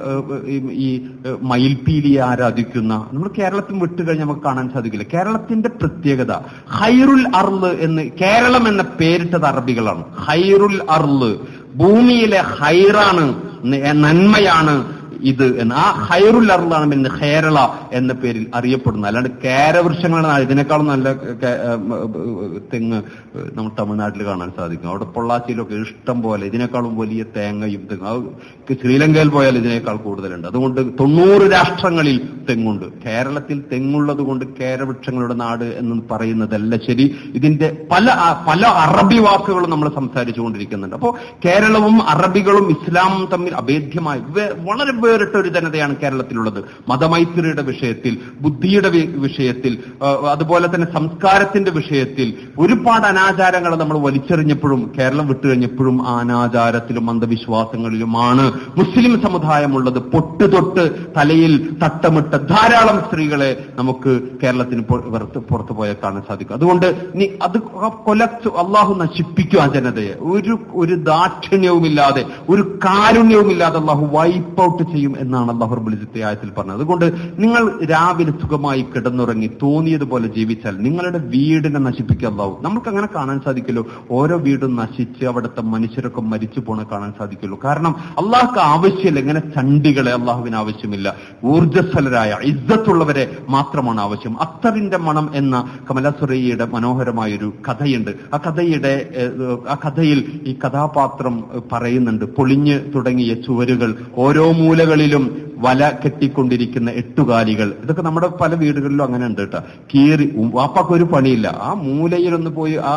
ഈ- മയിൽപീലി മയിൽപീലിയെ ആരാധിക്കുന്ന നമ്മൾ കേരളത്തിൽ വിട്ടുകഴിഞ്ഞ് നമുക്ക് കാണാൻ സാധിക്കില്ല. കേരളത്തിന്റെ പ്രത്യേകത ഹൈറുൽ അർൾ എന്ന് കേരളം എന്ന പേരിട്ടത് അറബികളാണ്. ഹൈറുൽ അർൾ ഭൂമിയിലെ ഹൈറാണ് നന്മയാണ് ഇത് എന്ന്. ആ ഹൈറുൽ അറുളാണ് പിന്നെ കേരള എന്ന പേരിൽ അറിയപ്പെടുന്നത് അല്ലാണ്ട് കേരവൃക്ഷങ്ങളാണ് ഇതിനേക്കാളും നല്ല തെങ്ങ് നമ്മൾ തമിഴ്നാട്ടിൽ കാണാൻ സാധിക്കും. അവിടെ പൊള്ളാച്ചിയിലൊക്കെ ഇഷ്ടം പോലെ ഇതിനേക്കാളും വലിയ തേങ്ങയും തെങ്ങ്. ശ്രീലങ്കയിൽ പോയാൽ ഇതിനേക്കാൾ കൂടുതലുണ്ട്. അതുകൊണ്ട് തൊണ്ണൂറ് രാഷ്ട്രങ്ങളിൽ തെങ്ങുണ്ട്. കേരളത്തിൽ തെങ്ങുള്ളത് കൊണ്ട് കേരവൃക്ഷങ്ങളുടെ നാട് എന്ന് പറയുന്നതല്ല ശരി. ഇതിന്റെ പല പല അറബി വാക്കുകളും നമ്മൾ സംസാരിച്ചുകൊണ്ടിരിക്കുന്നുണ്ട്. അപ്പോ കേരളവും അറബികളും ഇസ്ലാമും തമ്മിൽ അഭേദ്യമായി വളരെ വേറിട്ട ഒരു ജനതയാണ് കേരളത്തിലുള്ളത്. മതമൈത്രിയുടെ വിഷയത്തിൽ ബുദ്ധിയുടെ വിഷയത്തിൽ അതുപോലെ തന്നെ സംസ്കാരത്തിന്റെ വിഷയത്തിൽ ഒരുപാട് അനാചാരങ്ങൾ നമ്മൾ വലിച്ചെറിഞ്ഞപ്പോഴും കേരളം വിട്ടുകഴിഞ്ഞപ്പോഴും അനാചാരത്തിലും അന്ധവിശ്വാസങ്ങളിലുമാണ് മുസ്ലിം സമുദായമുള്ളത്. പൊട്ട് തൊട്ട് തലയിൽ തട്ടമിട്ട ധാരാളം സ്ത്രീകളെ നമുക്ക് കേരളത്തിന് പുറത്ത് പോയാൽ കാണാൻ സാധിക്കും. അതുകൊണ്ട് അത് കൊല അള്ളാഹു നശിപ്പിക്കും ആ ജനതയെ. ഒരു ഒരു ദാക്ഷിണ്യവുമില്ലാതെ ഒരു കാരുണ്യവുമില്ലാതെ അള്ളാഹു വൈപ്പ് ഔട്ട് ചെയ്യും. എന്നാണ് അള്ളാഹു റബുലിസത്തെ ആയത്തിൽ പറഞ്ഞത്. അതുകൊണ്ട് നിങ്ങൾ രാവിലെ സുഖമായി കിടന്നുറങ്ങി തോന്നിയതുപോലെ ജീവിച്ചാൽ നിങ്ങളുടെ വീടിനെ നശിപ്പിക്കുക അള്ളാഹു. നമുക്ക് അങ്ങനെ കാണാൻ സാധിക്കല്ലോ ഓരോ വീടും നശിച്ച് അവിടുത്തെ മനുഷ്യരൊക്കെ മരിച്ചു പോണ കാണാൻ സാധിക്കുള്ളൂ കാരണം അള്ളാഹ്ക്ക് ആവശ്യമില്ല. ഇങ്ങനെ ചണ്ടികളെ അള്ളാഹുവിന് ആവശ്യമില്ല. ഊർജസ്വലരായ ഇജ്ജത്തുള്ളവരെ മാത്രമാണ് ആവശ്യം. അത്തറിന്റെ മണം എന്ന കമലസുറയ്യയുടെ മനോഹരമായൊരു കഥയുണ്ട്. ആ കഥയുടെ ആ കഥയിൽ ഈ കഥാപാത്രം പറയുന്നുണ്ട്. പൊളിഞ്ഞ് തുടങ്ങിയ ചുവരുകൾ ഓരോ മൂലകളിലും വല കെട്ടിക്കൊണ്ടിരിക്കുന്ന എട്ടുകാലികൾ. ഇതൊക്കെ നമ്മുടെ പല വീടുകളിലും അങ്ങനെ ഉണ്ട് കേട്ടോ. കീറി വാപ്പാക്ക് ഒരു പണിയില്ല. ആ മൂലയിലൊന്ന് പോയി ആ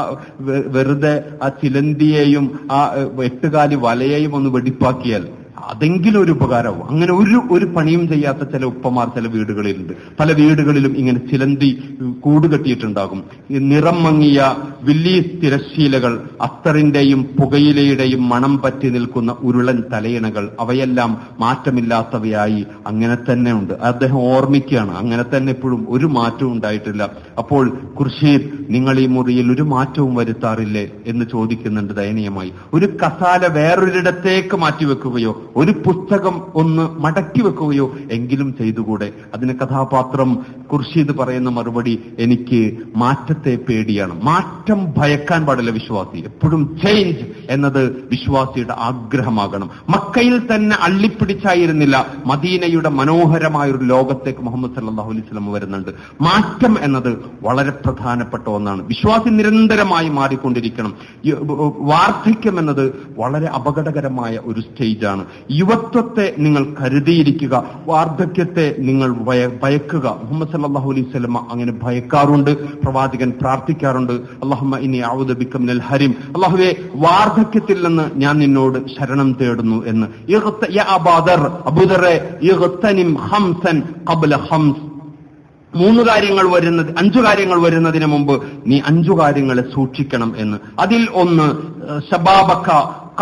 വെറുതെ ആ ചിലന്തിയെയും ആ എട്ടുകാലി വലയെയും ഒന്ന് വെടിപ്പാക്കിയാൽ അതെങ്കിലും ഒരു ഉപകാരവും. അങ്ങനെ ഒരു ഒരു പണിയും ചെയ്യാത്ത ചില ഉപ്പമാർ ചില വീടുകളിലുണ്ട്. പല വീടുകളിലും ഇങ്ങനെ ചിലന്തി കൂട് കെട്ടിയിട്ടുണ്ടാകും. നിറം മങ്ങിയ വില്ലീസ് തിരശീലകൾ അത്തറിന്റെയും പുകയിലയുടെയും മണം പറ്റി നിൽക്കുന്ന ഉരുളൻ തലയിണകൾ അവയെല്ലാം മാറ്റമില്ലാത്തവയായി അങ്ങനെ തന്നെ ഉണ്ട്. അദ്ദേഹം ഓർമ്മിക്കുകയാണ് അങ്ങനെ തന്നെ ഇപ്പോഴും ഒരു മാറ്റവും ഉണ്ടായിട്ടില്ല. അപ്പോൾ ഖുർഷീദ് നിങ്ങൾ ഈ മുറിയിൽ ഒരു മാറ്റവും വരുത്താറില്ലേ എന്ന് ചോദിക്കുന്നുണ്ട് ദയനീയമായി. ഒരു കസാല വേറൊരിടത്തേക്ക് മാറ്റിവെക്കുകയോ ഒരു പുസ്തകം ഒന്ന് മടക്കി വെക്കുകയോ എങ്കിലും ചെയ്തുകൂടെ? അതിന് കഥാപാത്രം കുർഷീദ് പറയുന്ന മറുപടി എനിക്ക് മാറ്റത്തെ പേടിയാണ്. മാറ്റം ഭയക്കാൻ പാടില്ല വിശ്വാസി. എപ്പോഴും ചേഞ്ച് എന്നത് വിശ്വാസിയുടെ ആഗ്രഹമാകണം. മക്കയിൽ തന്നെ അള്ളിപ്പിടിച്ചായിരുന്നില്ല. മദീനയുടെ മനോഹരമായ ഒരു ലോകത്തേക്ക് മുഹമ്മദ് സല്ലാഹു അലൈഹി വസല്ലം വരുന്നുണ്ട്. മാറ്റം എന്നത് വളരെ പ്രധാനപ്പെട്ട ഒന്നാണ്. വിശ്വാസി നിരന്തരമായി മാറിക്കൊണ്ടിരിക്കണം. വാർദ്ധക്യം എന്നത് വളരെ അപകടകരമായ ഒരു സ്റ്റേജാണ് യുവത്വത്തെ നിങ്ങൾ കരുതിയിരിക്കുക വാർദ്ധക്യത്തെ നിങ്ങൾ ഭയക്കുക. മുഹമ്മദ് സല്ലാഹു അലൈഹി സ്വലമ അങ്ങനെ ഭയക്കാറുണ്ട് പ്രവാചകൻ പ്രാർത്ഥിക്കാറുണ്ട്. അള്ളാഹുമ്മ ഇനി ഔദബിക്ക മിനൽ ഹരിം. അള്ളാഹുവെ വാർദ്ധക്യത്തിൽ നിന്ന് ഞാൻ നിന്നോട് ശരണം തേടുന്നു എന്ന്. മൂന്ന് കാര്യങ്ങൾ വരുന്നത് അഞ്ചു കാര്യങ്ങൾ വരുന്നതിന് മുമ്പ് നീ അഞ്ചു കാര്യങ്ങളെ സൂക്ഷിക്കണം എന്ന്. അതിൽ ഒന്ന് ശബാബക്ക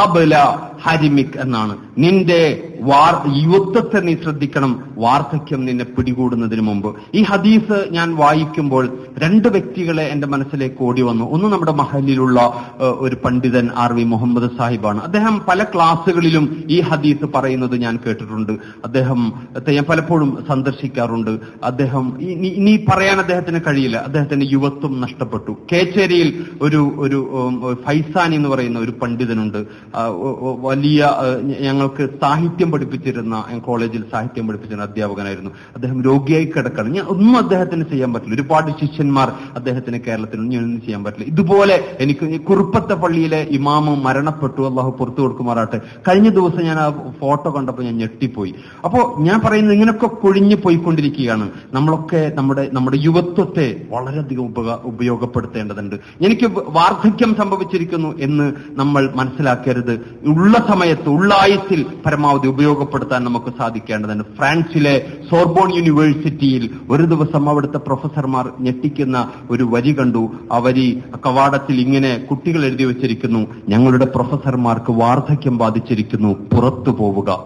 കബല ഹരിമിക് എന്നാണ്. നിന്റെ വാർ യുവത്വത്തെ നീ ശ്രദ്ധിക്കണം. വാർദ്ധക്യം നിന്നെ പിടികൂടുന്നതിന് മുമ്പ്. ഈ ഹദീസ് ഞാൻ വായിക്കുമ്പോൾ രണ്ട് വ്യക്തികളെ എന്റെ മനസ്സിലേക്ക് ഓടി വന്നു. ഒന്ന് നമ്മുടെ മഹലിലുള്ള ഒരു പണ്ഡിതൻ ആർ വി മുഹമ്മദ് സാഹിബാണ്. അദ്ദേഹം പല ക്ലാസ്സുകളിലും ഈ ഹദീസ് പറയുന്നത് ഞാൻ കേട്ടിട്ടുണ്ട്. അദ്ദേഹം ഞാൻ പലപ്പോഴും സന്ദർശിക്കാറുണ്ട്. അദ്ദേഹം ഇനി- പറയാൻ അദ്ദേഹത്തിന് കഴിയില്ല. അദ്ദേഹത്തിന്റെ യുവത്വം നഷ്ടപ്പെട്ടു. കേച്ചേരിയിൽ ഒരു ഒരു ഫൈസാൻ എന്ന് പറയുന്ന ഒരു പണ്ഡിതനുണ്ട്. വലിയ ഞങ്ങൾക്ക് സാഹിത്യം പഠിപ്പിച്ചിരുന്ന കോളേജിൽ സാഹിത്യം പഠിപ്പിച്ചിരുന്ന അധ്യാപകനായിരുന്നു. അദ്ദേഹം രോഗിയായി കിടക്കണം. ഞാൻ ഒന്നും അദ്ദേഹത്തിന് ചെയ്യാൻ പറ്റില്ല. ഒരുപാട് ശിഷ്യന്മാർ അദ്ദേഹത്തിന് കേരളത്തിൽ ഒന്നും ചെയ്യാൻ പറ്റില്ല. ഇതുപോലെ എനിക്ക് കുറുപ്പത്തെ പള്ളിയിലെ ഇമാമ മരണപ്പെട്ടു. അള്ളാഹു പുറത്തു കൊടുക്കുമാറാട്ടെ കഴിഞ്ഞ ദിവസം ഞാൻ ആ ഫോട്ടോ കണ്ടപ്പോൾ ഞാൻ ഞെട്ടിപ്പോയി. അപ്പോ ഞാൻ പറയുന്നത് ഇങ്ങനെയൊക്കെ കൊഴിഞ്ഞു പോയിക്കൊണ്ടിരിക്കുകയാണ്. നമ്മളൊക്കെ നമ്മുടെ നമ്മുടെ യുവത്വത്തെ വളരെയധികം ഉപക ഉപയോഗപ്പെടുത്തേണ്ടതുണ്ട്. എനിക്ക് വാർദ്ധക്യം സംഭവിച്ചിരിക്കുന്നു എന്ന് നമ്മൾ മനസ്സിലാക്കരുത്. ഉള്ള സമയത്ത് ഉള്ളായത്തിൽ പരമാവധി ഉപയോഗപ്പെടുത്താൻ നമുക്ക് സാധിക്കേണ്ടതുണ്ട്. ഫ്രാൻസിലെ സോർബോൺ യൂണിവേഴ്സിറ്റിയിൽ ഒരു ദിവസം അവിടുത്തെ പ്രൊഫസർമാർ ഞെട്ടിക്കുന്ന ഒരു വരി കണ്ടു. ആ വരി കവാടത്തിൽ ഇങ്ങനെ കുട്ടികൾ എഴുതി വെച്ചിരിക്കുന്നു. ഞങ്ങളുടെ പ്രൊഫസർമാർക്ക് വാർദ്ധക്യം ബാധിച്ചിരിക്കുന്നു. പുറത്തു പോവുക.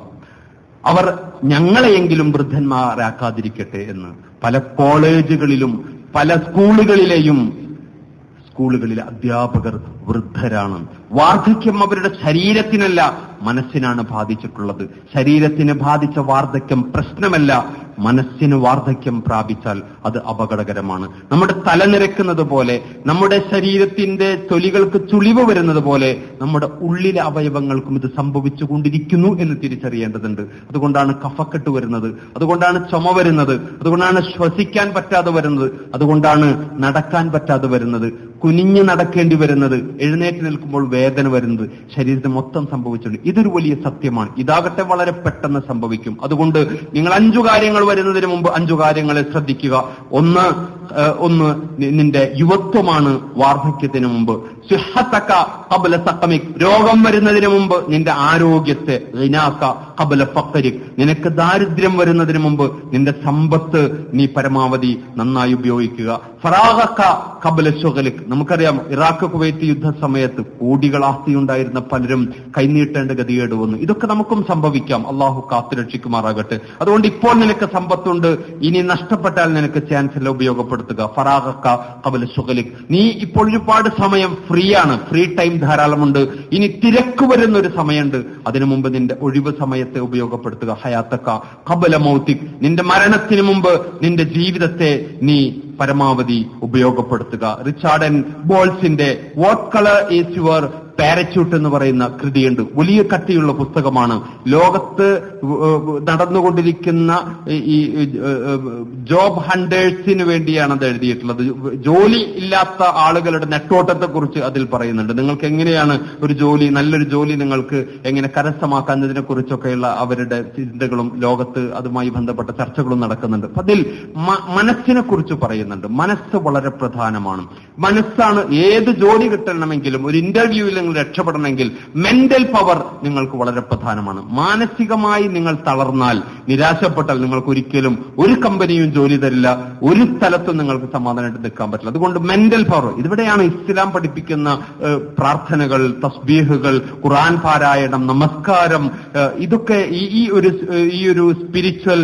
അവർ ഞങ്ങളെയെങ്കിലും വൃദ്ധന്മാരാക്കാതിരിക്കട്ടെ എന്ന്. പല കോളേജുകളിലും പല സ്കൂളുകളിലെയും സ്കൂളുകളിലെ അധ്യാപകർ വൃദ്ധരാണ്. വാർദ്ധക്യം അവരുടെ ശരീരത്തിനല്ല മനസ്സിനാണ് ബാധിച്ചിട്ടുള്ളത്. ശരീരത്തിന് ബാധിച്ച വാർദ്ധക്യം പ്രശ്നമല്ല മനസ്സിന് വാർദ്ധക്യം പ്രാപിച്ചാൽ അത് അപകടകരമാണ്. നമ്മുടെ തല നിരക്കുന്നത് പോലെ നമ്മുടെ ശരീരത്തിന്റെ തൊലികൾക്ക് ചുളിവ് വരുന്നത് പോലെ നമ്മുടെ ഉള്ളിലെ അവയവങ്ങൾക്കും ഇത് സംഭവിച്ചുകൊണ്ടിരിക്കുന്നു എന്ന് തിരിച്ചറിയേണ്ടതുണ്ട്. അതുകൊണ്ടാണ് കഫക്കെട്ട് വരുന്നത് അതുകൊണ്ടാണ് ചുമ വരുന്നത് അതുകൊണ്ടാണ് ശ്വസിക്കാൻ പറ്റാതെ വരുന്നത് അതുകൊണ്ടാണ് നടക്കാൻ പറ്റാതെ വരുന്നത്. കുനിഞ്ഞ് നടക്കേണ്ടി വരുന്നത് എഴുന്നേറ്റ് നിൽക്കുമ്പോൾ വേദന വരുന്നത് ശരീരത്തിന് മൊത്തം സംഭവിച്ചിട്ടുണ്ട് ഇതൊരു വലിയ സത്യമാണ്. ഇതാകട്ടെ വളരെ പെട്ടെന്ന് സംഭവിക്കും. അതുകൊണ്ട് നിങ്ങൾ അഞ്ചു കാര്യങ്ങൾ വരുന്നതിന് മുമ്പ് അഞ്ചു കാര്യങ്ങളെ ശ്രദ്ധിക്കുക. ഒന്ന് ഒന്ന് നിന്റെ യുവത്വമാണ് വാർദ്ധക്യത്തിന് മുമ്പ്. സുഹത്തക്ക കബല സക്കമിക് രോഗം വരുന്നതിന് മുമ്പ് നിന്റെ ആരോഗ്യത്തെ റിനാക്ക കബല ഫക്കരിക് നിനക്ക് ദാരിദ്ര്യം വരുന്നതിന് മുമ്പ് നിന്റെ സമ്പത്ത് നീ പരമാവധി നന്നായി ഉപയോഗിക്കുക. ഫറാഹക്ക കബല ഷുഗലിക് നമുക്കറിയാം ഇറാഖ് കുവൈത്ത് യുദ്ധ സമയത്ത് കോടികൾ ആസ്തിയുണ്ടായിരുന്ന പലരും കൈനീട്ടേണ്ട ഗതികേട് വന്നു ഇതൊക്കെ നമുക്കും സംഭവിക്കാം. അള്ളാഹു കാത്തുരക്ഷിക്കുമാറാകട്ടെ. അതുകൊണ്ട് ഇപ്പോൾ നിനക്ക് സമ്പത്തുണ്ട്. ഇനി നഷ്ടപ്പെട്ടാൽ നിനക്ക് ചാൻസ് എല്ലാം ഉപയോഗപ്പെടുത്തുക ഫറാഹക്ക കബല സുഖലിക്. നീ ഇപ്പോൾ ഒരുപാട് സമയം ഫ്രീ ആണ് ഫ്രീ ടൈം ധാരാളമുണ്ട്. ഇനി തിരക്ക് വരുന്ന ഒരു സമയമുണ്ട്. അതിനു മുമ്പ് നിന്റെ ഒഴിവ് സമയത്തെ ഉപയോഗപ്പെടുത്തുക. ഹയാത്തക്ക കബല മൗത്തിക്. നിന്റെ മരണത്തിന് മുമ്പ് നിന്റെ ജീവിതത്തെ നീ പരമാവധി ഉപയോഗപ്പെടുത്തുക. Richard and ബോൾസിന്റെ what colour is your parachute എന്ന് പറയുന്ന കൃതിയുണ്ട്. വലിയ കട്ടിയുള്ള പുസ്തകമാണ്. ലോകത്ത് നടന്നുകൊണ്ടിരിക്കുന്ന ഈ ജോബ് ഹണ്ടേഴ്സിന് വേണ്ടിയാണ് അത് എഴുതിയിട്ടുള്ളത്. ജോലി ഇല്ലാത്ത ആളുകളുടെ നെട്ടോട്ടത്തെ കുറിച്ച് അതിൽ പറയുന്നുണ്ട്. നിങ്ങൾക്ക് എങ്ങനെയാണ് ഒരു ജോലി നല്ലൊരു ജോലി നിങ്ങൾക്ക് എങ്ങനെ കരസ്ഥമാക്കുന്നതിനെ കുറിച്ചൊക്കെയുള്ള അവരുടെ ചിന്തകളും ലോകത്ത് അതുമായി ബന്ധപ്പെട്ട ചർച്ചകളും നടക്കുന്നുണ്ട്. അതിൽ മനസ്സിനെ കുറിച്ച് പറയുന്നുണ്ട്. മനസ്സ് വളരെ പ്രധാനമാണ്. മനസ്സാണ് ഏത് ജോലി കിട്ടണമെങ്കിലും ഒരു ഇന്റർവ്യൂവിൽ നിങ്ങൾ രക്ഷപ്പെടണമെങ്കിൽ മെന്റൽ പവർ നിങ്ങൾക്ക് വളരെ പ്രധാനമാണ്. മാനസികമായി നിങ്ങൾ തളർന്നാൽ നിരാശപ്പെട്ടാൽ നിങ്ങൾക്ക് ഒരിക്കലും ഒരു കമ്പനിയും ജോലി തരില്ല ഒരു സ്ഥലത്തും നിങ്ങൾക്ക് സമാധാനമായിട്ട് നിൽക്കാൻ പറ്റില്ല. അതുകൊണ്ട് മെന്റൽ പവർ ഇവിടെയാണ് ഇസ്ലാം പഠിപ്പിക്കുന്ന പ്രാർത്ഥനകൾ തസ്ബീഹുകൾ ഖുറാൻ പാരായണം നമസ്കാരം ഇതൊക്കെ ഈ ഒരു ഈ ഒരു സ്പിരിച്വൽ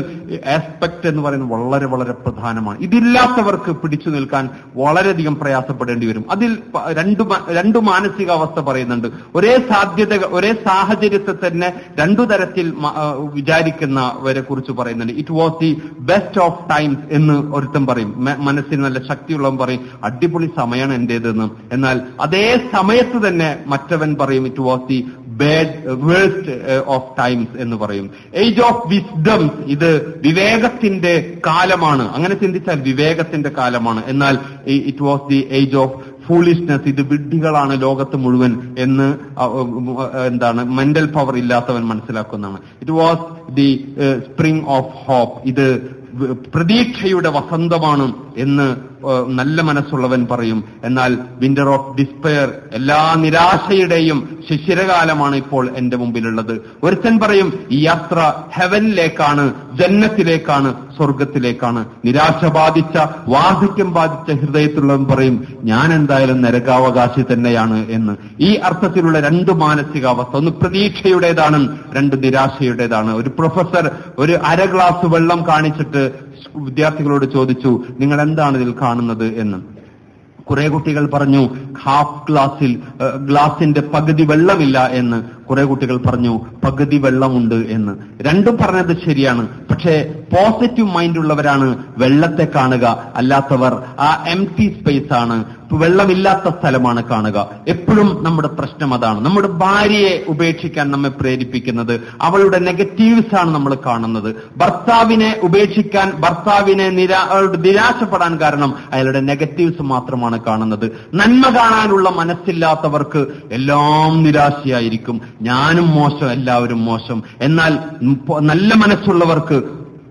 ആസ്പെക്ട് എന്ന് പറയുന്നത് വളരെ വളരെ പ്രധാനമാണ്. ഇതില്ലാത്തവർക്ക് പിടിച്ചു നിൽക്കാൻ വളരെയധികം പ്രയാസപ്പെടേണ്ടി വരും. അതിൽ രണ്ടു രണ്ടു മാനസികാവസ്ഥ പറയുന്നുണ്ട്. ഒരേ സാധ്യത ഒരേ സാഹചര്യത്തെ തന്നെ രണ്ടു തരത്തിൽ വിചാരിക്കുന്നവരെ കുറിച്ച് പറയുന്നുണ്ട്. It was the best of times എന്ന് ഒരുത്തൻ പറയും. മനസ്സിന് നല്ല ശക്തിയുള്ളവൻ പറയും അടിപൊളി സമയമാണ് എന്റേതെന്ന്. എന്നാൽ അതേ സമയത്ത് തന്നെ മറ്റവൻ പറയും it was the bad of times എന്ന് പറയും. ഏജ് ഓഫ് വിസ്ഡംസ് ഇത് വിവേകത്തിന്റെ കാലമാണ്. അങ്ങനെ ചിന്തിച്ചാൽ വിവേകത്തിന്റെ കാലമാണ്. എന്നാൽ it was the age of foolishness ഇത് വിഡ്ഢികളാണ് ലോകത്ത് മുഴുവൻ എന്ന് എന്താണ് മെന്റൽ പവർ ഇല്ലാത്തവൻ മനസ്സിലാക്കുന്നതാണ്. It was the spring of hope ഇത് പ്രതീക്ഷയുടെ വസന്തമാണ് എന്ന് നല്ല മനസ്സുള്ളവൻ പറയും. എന്നാൽ വിന്റർ ഓഫ് ഡിസ്പെയർ എല്ലാ നിരാശയുടെയും ശിശിരകാലമാണ് ഇപ്പോൾ എന്റെ മുമ്പിലുള്ളത്. ഒരുത്തൻ പറയും ഈ യാത്ര ഹെവനിലേക്കാണ് ജന്നത്തിലേക്കാണ് സ്വർഗത്തിലേക്കാണ്. നിരാശ ബാധിച്ച വാർദ്ധക്യം ബാധിച്ച ഹൃദയത്തിലുള്ളവൻ പറയും ഞാൻ എന്തായാലും നരകാവകാശി തന്നെയാണ് എന്ന്. ഈ അർത്ഥത്തിലുള്ള രണ്ട് മാനസികാവസ്ഥ ഒന്ന് പ്രതീക്ഷയുടേതാണ് രണ്ട് നിരാശയുടേതാണ്. ഒരു പ്രൊഫസർ ഒരു അര ഗ്ലാസ് വെള്ളം കാണിച്ചിട്ട് വിദ്യാർത്ഥികളോട് ചോദിച്ചു നിങ്ങൾ എന്താണ് ഇതിൽ കാണുന്നത്? എന്ന്. കുറെ കുട്ടികൾ പറഞ്ഞു ഹാഫ് ഗ്ലാസിൽ ഗ്ലാസിന്റെ പകുതി വെള്ളമില്ല എന്ന്. കുറെ കുട്ടികൾ പറഞ്ഞു പകുതി വെള്ളമുണ്ട് എന്ന്. രണ്ടും പറഞ്ഞത് ശരിയാണ്. പക്ഷേ പോസിറ്റീവ് മൈൻഡ് ഉള്ളവരാണ് വെള്ളത്തെ കാണുക. അല്ലാത്തവർ ആ എം ടി സ്പേസ് ആണ്. വെള്ളമില്ലാത്ത സ്ഥലമാണ് കാണുക. എപ്പോഴും നമ്മുടെ പ്രശ്നം അതാണ്. നമ്മുടെ ഭാര്യയെ ഉപേക്ഷിക്കാൻ നമ്മെ പ്രേരിപ്പിക്കുന്നത്. അവളുടെ നെഗറ്റീവ്സ് ആണ് നമ്മൾ കാണുന്നത്. ഭർത്താവിനെ ഉപേക്ഷിക്കാൻ ഭർത്താവിനെ നിരാ നിരാശപ്പെടാൻ കാരണം അയാളുടെ നെഗറ്റീവ്സ് മാത്രമാണ് കാണുന്നത്. നന്മ കാണാനുള്ള മനസ്സില്ലാത്തവർക്ക് എല്ലാം നിരാശയായിരിക്കും. ഞാനും മോശം എല്ലാവരും മോശം. എന്നാൽ നല്ല മനസ്സുള്ളവർക്ക്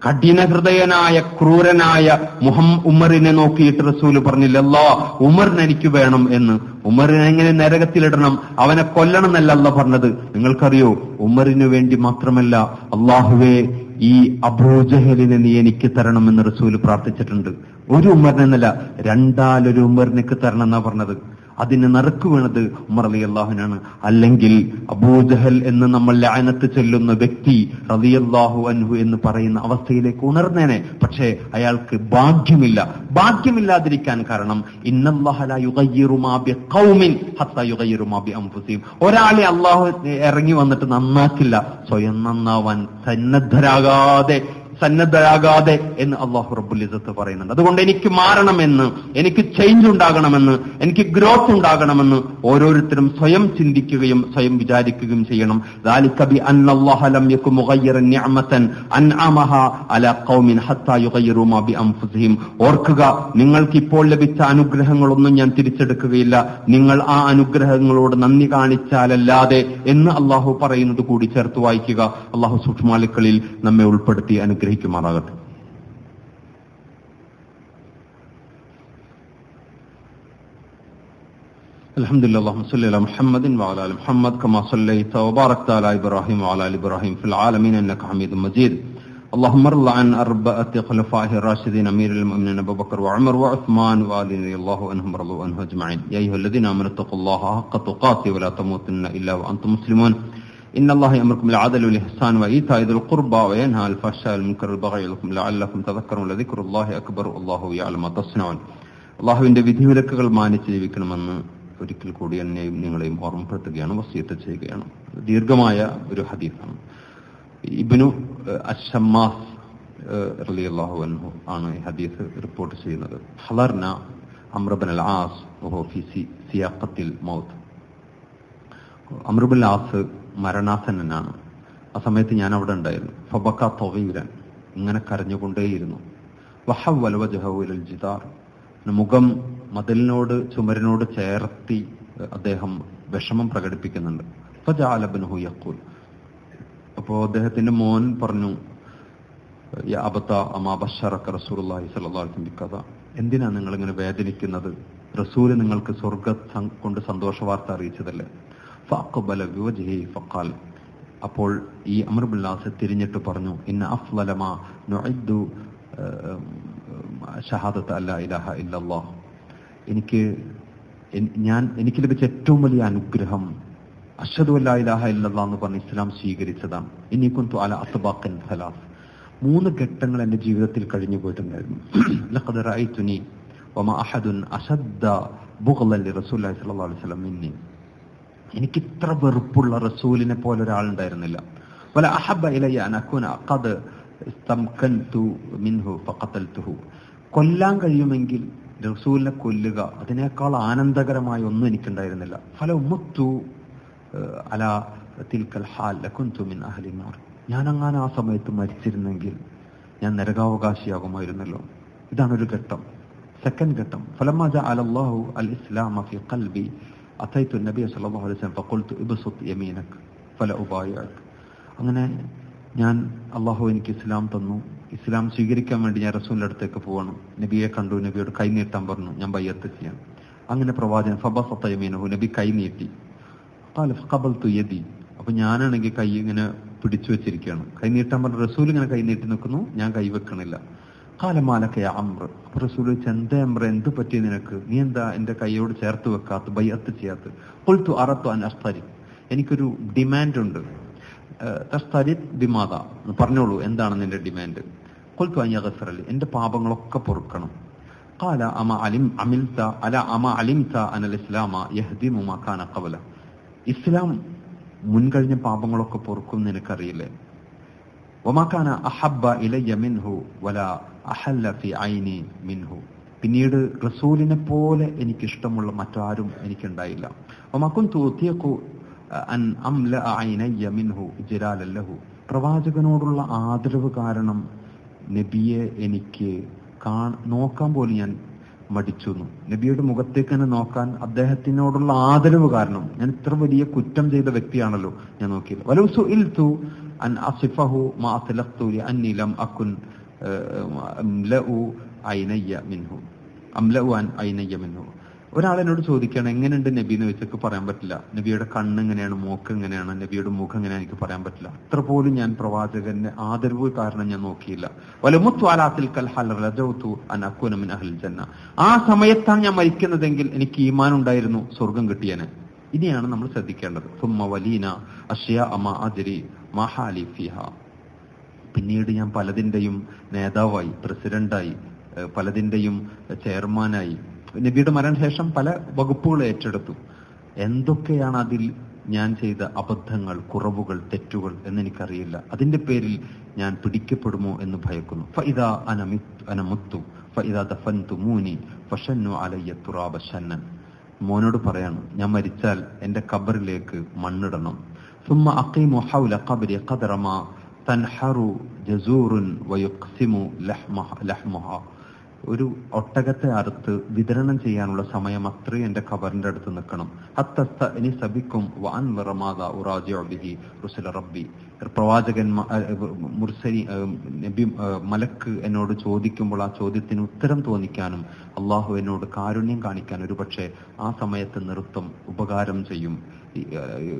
കഠിന ഹൃദയനായ ക്രൂരനായ മുഹം ഉമറിനെ നോക്കിയിട്ട് റസൂൽ പറഞ്ഞില്ലല്ലോ ഉമറിന് എനിക്ക് വേണം എന്ന്. ഉമറിനെ എങ്ങനെ നരകത്തിലിടണം? അവനെ കൊല്ലണം എന്നല്ല പറഞ്ഞത്. നിങ്ങൾക്കറിയോ ഉമറിനു വേണ്ടി മാത്രമല്ല അള്ളാഹുവേ ഈ അബൂജഹലിനെ നീ എനിക്ക് തരണം എന്ന് റസൂൽ പ്രാർത്ഥിച്ചിട്ടുണ്ട്. ഒരു ഉമറിനെന്നല്ല രണ്ടാലൊരു ഉമറിനേക്ക് തരണം എന്നാ പറഞ്ഞത്. അതിന് നറുക്ക് വീണത് ഉമർ അലി അള്ളാഹുനാണ് അല്ലെങ്കിൽ അബൂജഹൽ എന്ന് നമ്മൾ ലാനത്ത് ചെല്ലുന്ന വ്യക്തി റലിയല്ലാഹു അൻഹു എന്ന് പറയുന്ന അവസ്ഥയിലേക്ക് ഉണർന്നേനെ. പക്ഷേ അയാൾക്ക് ഭാഗ്യമില്ല. ഭാഗ്യമില്ലാതിരിക്കാൻ കാരണം ഒരാളെ അള്ളാഹു ഇറങ്ങി വന്നിട്ട് നന്നാക്കില്ല. സ്വയം നന്നാവാൻ സന്നദ്ധരാകാതെ സന്നദ്ധരാകാതെ എന്ന് അള്ളാഹു റബ്ബുൽ ഇസത്ത് പറയുന്നുണ്ട്. അതുകൊണ്ട് എനിക്ക് മാറണമെന്ന് എനിക്ക് ചേഞ്ച് ഉണ്ടാകണമെന്ന് എനിക്ക് ഗ്രോത്ത് ഉണ്ടാകണമെന്ന് ഓരോരുത്തരും സ്വയം ചിന്തിക്കുകയും സ്വയം വിചാരിക്കുകയും ചെയ്യണം. ഓർക്കുക നിങ്ങൾക്ക് ഇപ്പോൾ ലഭിച്ച അനുഗ്രഹങ്ങളൊന്നും ഞാൻ തിരിച്ചെടുക്കുകയില്ല. നിങ്ങൾ ആ അനുഗ്രഹങ്ങളോട് നന്ദി കാണിച്ചാലല്ലാതെ എന്ന് അള്ളാഹു പറയുന്നത് കൂടി ചേർത്ത് വായിക്കുക. അള്ളാഹു സൂക്ഷ്മാലുക്കളിൽ നമ്മെ ഉൾപ്പെടുത്തി അനുഗ്രഹിക്കും. கைக்கு மாறாகட்டும் الحمد لله اللهم صل على محمد وعلى آل محمد كما صليت وباركت على إبراهيم وعلى آل إبراهيم في العالمين إنك حميد مجيد. اللهم ارض عن أربعة خلفاء الراشدين أمير المؤمنين أبو بكر وعمر وعثمان وعلي رضي الله عنهم رضوا عنه أجمعين. يا أيها الذين آمنوا اتقوا الله حق تقاته ولا تموتن إلا وأنتم مسلمون. إن الله يأمركم بالعدل والإحسان وإيتاء ذي القربى وينهى عن الفحشاء والمنكر والبغي لكم لعلكم تذكرون لذكر الله أكبر الله يعلم ما تصنعون അള്ളാഹുവിന്റെ വിധിവിലക്കുകൾ മാനിച്ച് ജീവിക്കണമെന്ന് ഒരിക്കൽ കൂടി എന്നെയും നിങ്ങളെയും ഓർമ്മപ്പെടുത്തുകയാണ് വസീയത്ത് ചെയ്യുകയാണ് ദീർഘമായ ഒരു ഹദീസാണ് ഇബിനു അഷമ്മാസ് റളിയല്ലാഹു അൻഹു ആണ് ഈ ഹദീസ് റിപ്പോർട്ട് ചെയ്യുന്നത് ഹലർന അമ്രബൻ അൽ ആസ് ഫി സിയാഖത്തിൽ മൗത്ത് അമ്രുബുൽ ആസ് മരണാസന്നനാണ്. ആ സമയത്ത് ഞാൻ അവിടെ ഉണ്ടായിരുന്നു. ഫബക്ക തൊവീരൻ. ഇങ്ങനെ കരഞ്ഞുകൊണ്ടേയിരുന്നു. വഹ വലവ ജഹുലൽ ജിതാർ മുഖം മതിലിനോട് ചുമരിനോട് ചേർത്തി അദ്ദേഹം വിഷമം പ്രകടിപ്പിക്കുന്നുണ്ട്. ഫജാലബൻഹു യക്കൂൽ അപ്പോ അദ്ദേഹത്തിന്റെ മോൻ പറഞ്ഞു അബത്ത അമാ ബഷറക്ക റസൂലുള്ളാഹി സ്വല്ലല്ലാഹു അലൈഹി വസല്ലം കഥ എന്തിനാ നിങ്ങൾ ഇങ്ങനെ വേദനിക്കുന്നത്? റസൂൽ നിങ്ങൾക്ക് സ്വർഗ കൊണ്ട് സന്തോഷ വാർത്ത അറിയിച്ചതല്ലേ? അപ്പോൾ ഈ അമർബുല്ലാസ് തിരിഞ്ഞിട്ട് പറഞ്ഞു ഇന്ന അഫ്ലലമ ഷഹാദത്ത് അല്ല ഇലാഹ ഇല്ലല്ലാഹ്. എനിക്ക് ഞാൻ എനിക്ക് ലഭിച്ച ഏറ്റവും വലിയ അനുഗ്രഹം അഷദു അല്ലാ ഇലാഹ ഇല്ലല്ലാ എന്ന് പറഞ്ഞ് ഇസ്ലാം സ്വീകരിച്ചതാണ്. ഇനി കുന്തു അല അസബാഖൻ ഫലാസ് മൂന്ന് ഘട്ടങ്ങൾ എന്റെ ജീവിതത്തിൽ കഴിഞ്ഞു പോയിട്ടുണ്ടായിരുന്നു. ലഖദ് റഅയ്തുനി വമ അഹദുൻ അഷദ്ദ ബുഗ്ളൻ ലിറസൂലുള്ളാഹി സ്വല്ലല്ലാഹു അലൈഹി വസല്ലം എനിക്ക് ഇത്ര വെറുപ്പുള്ള റസൂലിനെ പോലെ ഒരാളുണ്ടായിരുന്നില്ല. വല അഹബ അനക്കുന ഖദ് ഇസ്തംകൻതു മിൻഹു ഫഖതൽതുഹു. കൊല്ലാൻ കഴിയുമെങ്കിൽ റസൂലിനെ കൊല്ലുക അതിനേക്കാൾ ആനന്ദകരമായ ഒന്നും എനിക്കുണ്ടായിരുന്നില്ല. ഫല ഉമ്മത്തു അല തിൽക്കൽ ഹാൽ ലക്കുന്തു മിൻ അഹ്ലി നാർ. ഞാൻ അങ്ങനെ ആ സമയത്ത് മരിച്ചിരുന്നെങ്കിൽ ഞാൻ നരകാവകാശിയാകുമായിരുന്നല്ലോ. ഇതാണ് ഒരു ഘട്ടം. സെക്കൻഡ് ഘട്ടം. ഫലമാ അലല്ലാഹു അൽ ഇസ്ലാം ഫി ഖൽബി അത്തൈത്തു നബി സല്ലല്ലാഹു അലൈഹി വസല്ലം ഫഖുൽതു ഇബ്സുത് യമീനക് ഫല ഉബായിഅക് അങ്ങനെ ഞാൻ അള്ളാഹു എനിക്ക് ഇസ്ലാം തന്നു. ഇസ്ലാം സ്വീകരിക്കാൻ വേണ്ടി ഞാൻ റസൂലിന്റെ അടുത്തേക്ക് പോകണം. നബിയെ കണ്ടു നബിയോട് കൈ നീട്ടാൻ പറഞ്ഞു ഞാൻ ബയ്യത്ത് ചെയ്യാം. അങ്ങനെ പ്രവാചകൻ ഫബസത്ത യമീനഹു നബി കൈ നീട്ടി. ഫഖബൽതു യദി. അപ്പൊ ഞാനാണെങ്കിൽ കൈ ഇങ്ങനെ പിടിച്ചു വെച്ചിരിക്കുകയാണ്. കൈ നീട്ടാൻ പറഞ്ഞ റസൂൽ ഇങ്ങനെ കൈ നീട്ടി നിൽക്കുന്നു ഞാൻ കൈ വെക്കണില്ല. കാലമാലൊക്കെ യാ അമ്ര റസൂൽ ചെന്ത അമ്ര എന്ത് പറ്റി നിനക്ക്? നീ എന്താ എന്റെ കൈയോട് ചേർത്ത് വെക്കാത്ത ബയ്യത്ത് ചെയ്യാത്ത? പൊളിത്തു അറത്തു അൻ അസ്തരി എനിക്കൊരു ഡിമാൻഡ് ഉണ്ട് തസ്തരി ദിമാത പറഞ്ഞോളൂ എന്താണ് നിന്റെ ഡിമാൻഡ്? കൊൽത്തു അഞ്ഞകസറലി എന്റെ പാപങ്ങളൊക്കെ പൊറുക്കണം. കാല അമ അലിം അമിൽത അല അമ അലിംത അനൽ ഇസ്ലാമ യഹ്ദിമു മക്കാന കവല ഇസ്ലാം മുൻകഴിഞ്ഞ പാപങ്ങളൊക്കെ പൊറുക്കും നിനക്കറിയില്ലേ? ഒമാക്കാന അഹബ്ബ ഇല യമിൻഹു വല അഹല്ല ഫി ഐനി മിൻഹു. പിന്നീട് റസൂലിനെ പോലെ എനിക്കിഷ്ടമുള്ള മറ്റാരും എനിക്കുണ്ടായില്ല. ഒമാക്കും തൂത്തിയക്കു അൻ അംല ഐനയ്യ മിൻഹു പ്രവാചകനോടുള്ള ആദരവ് കാരണം നബിയെ എനിക്ക് കാ നോക്കാൻ പോലും ഞാൻ മടിച്ചു നബിയുടെ മുഖത്തേക്ക് തന്നെ നോക്കാൻ അദ്ദേഹത്തിനോടുള്ള ആദരവ് കാരണം ഞാൻ ഇത്ര വലിയ കുറ്റം ചെയ്ത വ്യക്തിയാണല്ലോ ഞാൻ നോക്കിയില്ല വലൗസു ഇൽതു അൻ അസിഫഹു മാ അഖുൻ അംലഉ ഐനയ്യ മിൻഹു. അംലഉ ഐനയ്യ മിൻഹു. ഒരാൾ എന്നോട് ചോദിക്കുകയാണ് എങ്ങനെയുണ്ട് നബി? എന്ന് വെച്ചൊക്കെ പറയാൻ പറ്റില്ല. നബിയുടെ കണ്ണ് എങ്ങനെയാണ്? മൂക്ക് എങ്ങനെയാണ്? നബിയുടെ മുഖം എങ്ങനെയാണ്? എനിക്ക് പറയാൻ പറ്റില്ല. അത്ര പോലും ഞാൻ പ്രവാചകന്റെ ആദരവ് കാരണം ഞാൻ നോക്കിയില്ല. വലമുത്വാലാത്തിൽ ജന്ന ആ സമയത്താണ് ഞാൻ മരിക്കുന്നതെങ്കിൽ എനിക്ക് ഈമാൻ ഉണ്ടായിരുന്നു സ്വർഗം കിട്ടിയനെ. ഇനിയാണ് നമ്മൾ ശ്രദ്ധിക്കേണ്ടത്. വലീന അഷ്യ അമ അജരി മഹാലി ഫിഹ. പിന്നീട് ഞാൻ പലതിന്റെയും നേതാവായി പ്രസിഡന്റായി പലതിന്റെയും ചെയർമാനായി. നബിയുടെ മരണശേഷം പല വകുപ്പുകൾ ഏറ്റെടുത്തു. എന്തൊക്കെയാണ് അതിൽ ഞാൻ ചെയ്ത അബദ്ധങ്ങൾ കുറവുകൾ തെറ്റുകൾ എന്നെനിക്കറിയില്ല. അതിന്റെ പേരിൽ ഞാൻ പിടിക്കപ്പെടുമോ എന്ന് ഭയക്കുന്നു. ഫൈദ അനമി അനമുത്തു ഫൈദ ദഫൻതു മൂനി ഫഷന്നു അലയ്യ തുറാബ മോനോട് പറയാണ് ഞാൻ മരിച്ചാൽ എന്റെ കബറിലേക്ക് മണ്ണിടണം. സുമ്മ അക്കീമു ഹൗല കബരി കദറമ തൻഹറ ജസൂറുൻ വയുക്സിമു ലഹ്മഹ. ഒരു ഒട്ടകത്തെ അറുത്ത് വിതരണം ചെയ്യാനുള്ള സമയം അത്രയും എന്റെ ഖബറിന്റെ അടുത്ത് നിൽക്കണം. ഹത്തസ്ത ഇനി സബിക്കും വാൻ വറമാദ ഉറാജി റബ്ബി. പ്രവാചകൻ മുർസലി നബി മലക്ക് എന്നോട് ചോദിക്കുമ്പോൾ ആ ചോദ്യത്തിന് ഉത്തരം തോന്നിക്കാനും അള്ളാഹു എന്നോട് കാരുണ്യം കാണിക്കാൻ ഒരു പക്ഷേ ആ സമയത്ത് നൃത്തം ഉപകാരം ചെയ്യും.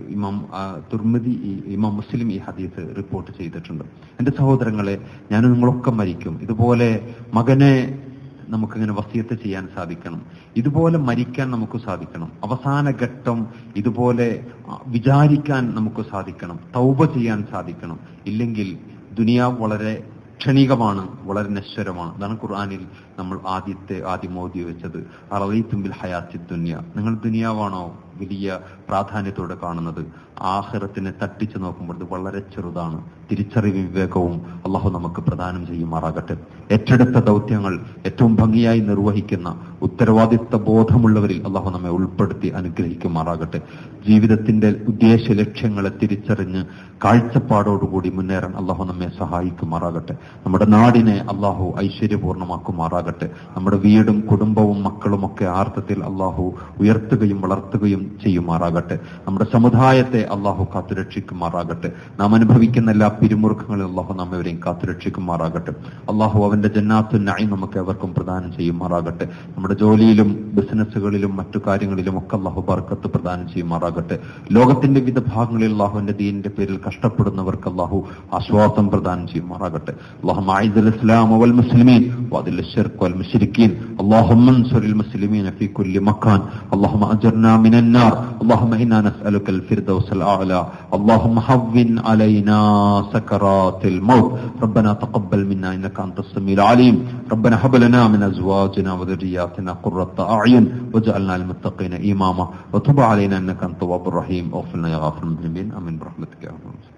ഇമാം തുർമതി ഇമാം മുസ്ലിം ഈ ഹദീസ് റിപ്പോർട്ട് ചെയ്തിട്ടുണ്ട്. എന്റെ സഹോദരങ്ങളെ ഞാൻ നിങ്ങളൊക്കെ മരിക്കും. ഇതുപോലെ മകനെ നമുക്കിങ്ങനെ വസീത്ത് ചെയ്യാൻ സാധിക്കണം. ഇതുപോലെ മരിക്കാൻ നമുക്ക് സാധിക്കണം. അവസാന ഘട്ടം ഇതുപോലെ വിചാരിക്കാൻ നമുക്ക് സാധിക്കണം. തൗപ ചെയ്യാൻ സാധിക്കണം. ഇല്ലെങ്കിൽ ദുനിയാവ് വളരെ ക്ഷണികമാണ് വളരെ നശ്വരമാണ് അതാണ് ഖുർആാനിൽ നമ്മൾ ആദ്യത്തെ ആദ്യം ഓതി വെച്ചത്. അറവീത്തുമ്പിൽ ഹയാത്തി ദുനിയ. നിങ്ങൾ ദുനിയാവാണോ വലിയ പ്രാധാന്യത്തോടെ കാണുന്നത്? ആഹ്റത്തിനെ തട്ടിച്ചു നോക്കുമ്പോൾ ഇത് വളരെ ചെറുതാണ്. തിരിച്ചറിവ് വിവേകവും അള്ളാഹു നമുക്ക് പ്രദാനം ചെയ്യുമാറാകട്ടെ. ഏറ്റെടുത്ത ദൗത്യങ്ങൾ ഏറ്റവും ഭംഗിയായി നിർവഹിക്കുന്ന ഉത്തരവാദിത്ത ബോധമുള്ളവരിൽ അള്ളാഹു നമ്മെ ഉൾപ്പെടുത്തി അനുഗ്രഹിക്കുമാറാകട്ടെ. ജീവിതത്തിന്റെ ഉദ്ദേശ ലക്ഷ്യങ്ങളെ തിരിച്ചറിഞ്ഞ് കാഴ്ചപ്പാടോടുകൂടി മുന്നേറാൻ അള്ളാഹു നമ്മെ സഹായിക്കുമാറാകട്ടെ. നമ്മുടെ നാടിനെ അള്ളാഹു ഐശ്വര്യപൂർണമാക്കുമാറാകട്ടെ നമ്മുടെ വീടും കുടുംബവും മക്കളും ഒക്കെ ആർത്ഥത്തിൽ അള്ളാഹു ഉയർത്തുകയും വളർത്തുകയും ചെയ്യുമാറാകട്ടെ. നമ്മുടെ സമുദായത്തെ അള്ളാഹു കാത്തുരക്ഷിക്കുമാറാകട്ടെ നാം അനുഭവിക്കുന്ന എല്ലാ പിരിമുറുക്കങ്ങളും അള്ളാഹു നമ്മെവരെയും കാത്തുരക്ഷിക്കുമാറാകട്ടെ അള്ളാഹു അവന്റെ ജന്നാത്തുനായി നമുക്ക് എവർക്കും പ്രദാനം ചെയ്യുമാറാകട്ടെ നമ്മുടെ ജോലിയിലും ബിസിനസ്സുകളിലും മറ്റു കാര്യങ്ങളിലും ഒക്കെ അള്ളാഹു ബർക്കത്ത് പ്രദാനം ചെയ്യുമാറാകട്ടെ ലോകത്തിന്റെ വിവിധ ഭാഗങ്ങളിൽ അള്ളാഹുവിന്റെ ദീനിന്റെ പേരിൽ കഷ്ടപ്പെടുന്നവർക്ക് അള്ളാഹു ആശ്വാസം പ്രദാനം ചെയ്യുമാറാകട്ടെ അള്ളാഹു ആയിദ് الإسلام والمسلمين وأذل الشرك والمشركين اللهم انصر المسلمين في كل مكان اللهم أجرنا من النار اللهم إنا نسألك الفردوس الأعلى. اللهم هون علينا سكرات الموت. ربنا تقبل منا إنك أنت السميع العليم. ربنا هب لنا من أزواجنا وذرياتنا قرة أعين. واجعلنا للمتقين إماما. وتب علينا إنك أنت التواب الرحيم. اغفر لنا يا غافر المذنبين آمين. برحمتك يا رب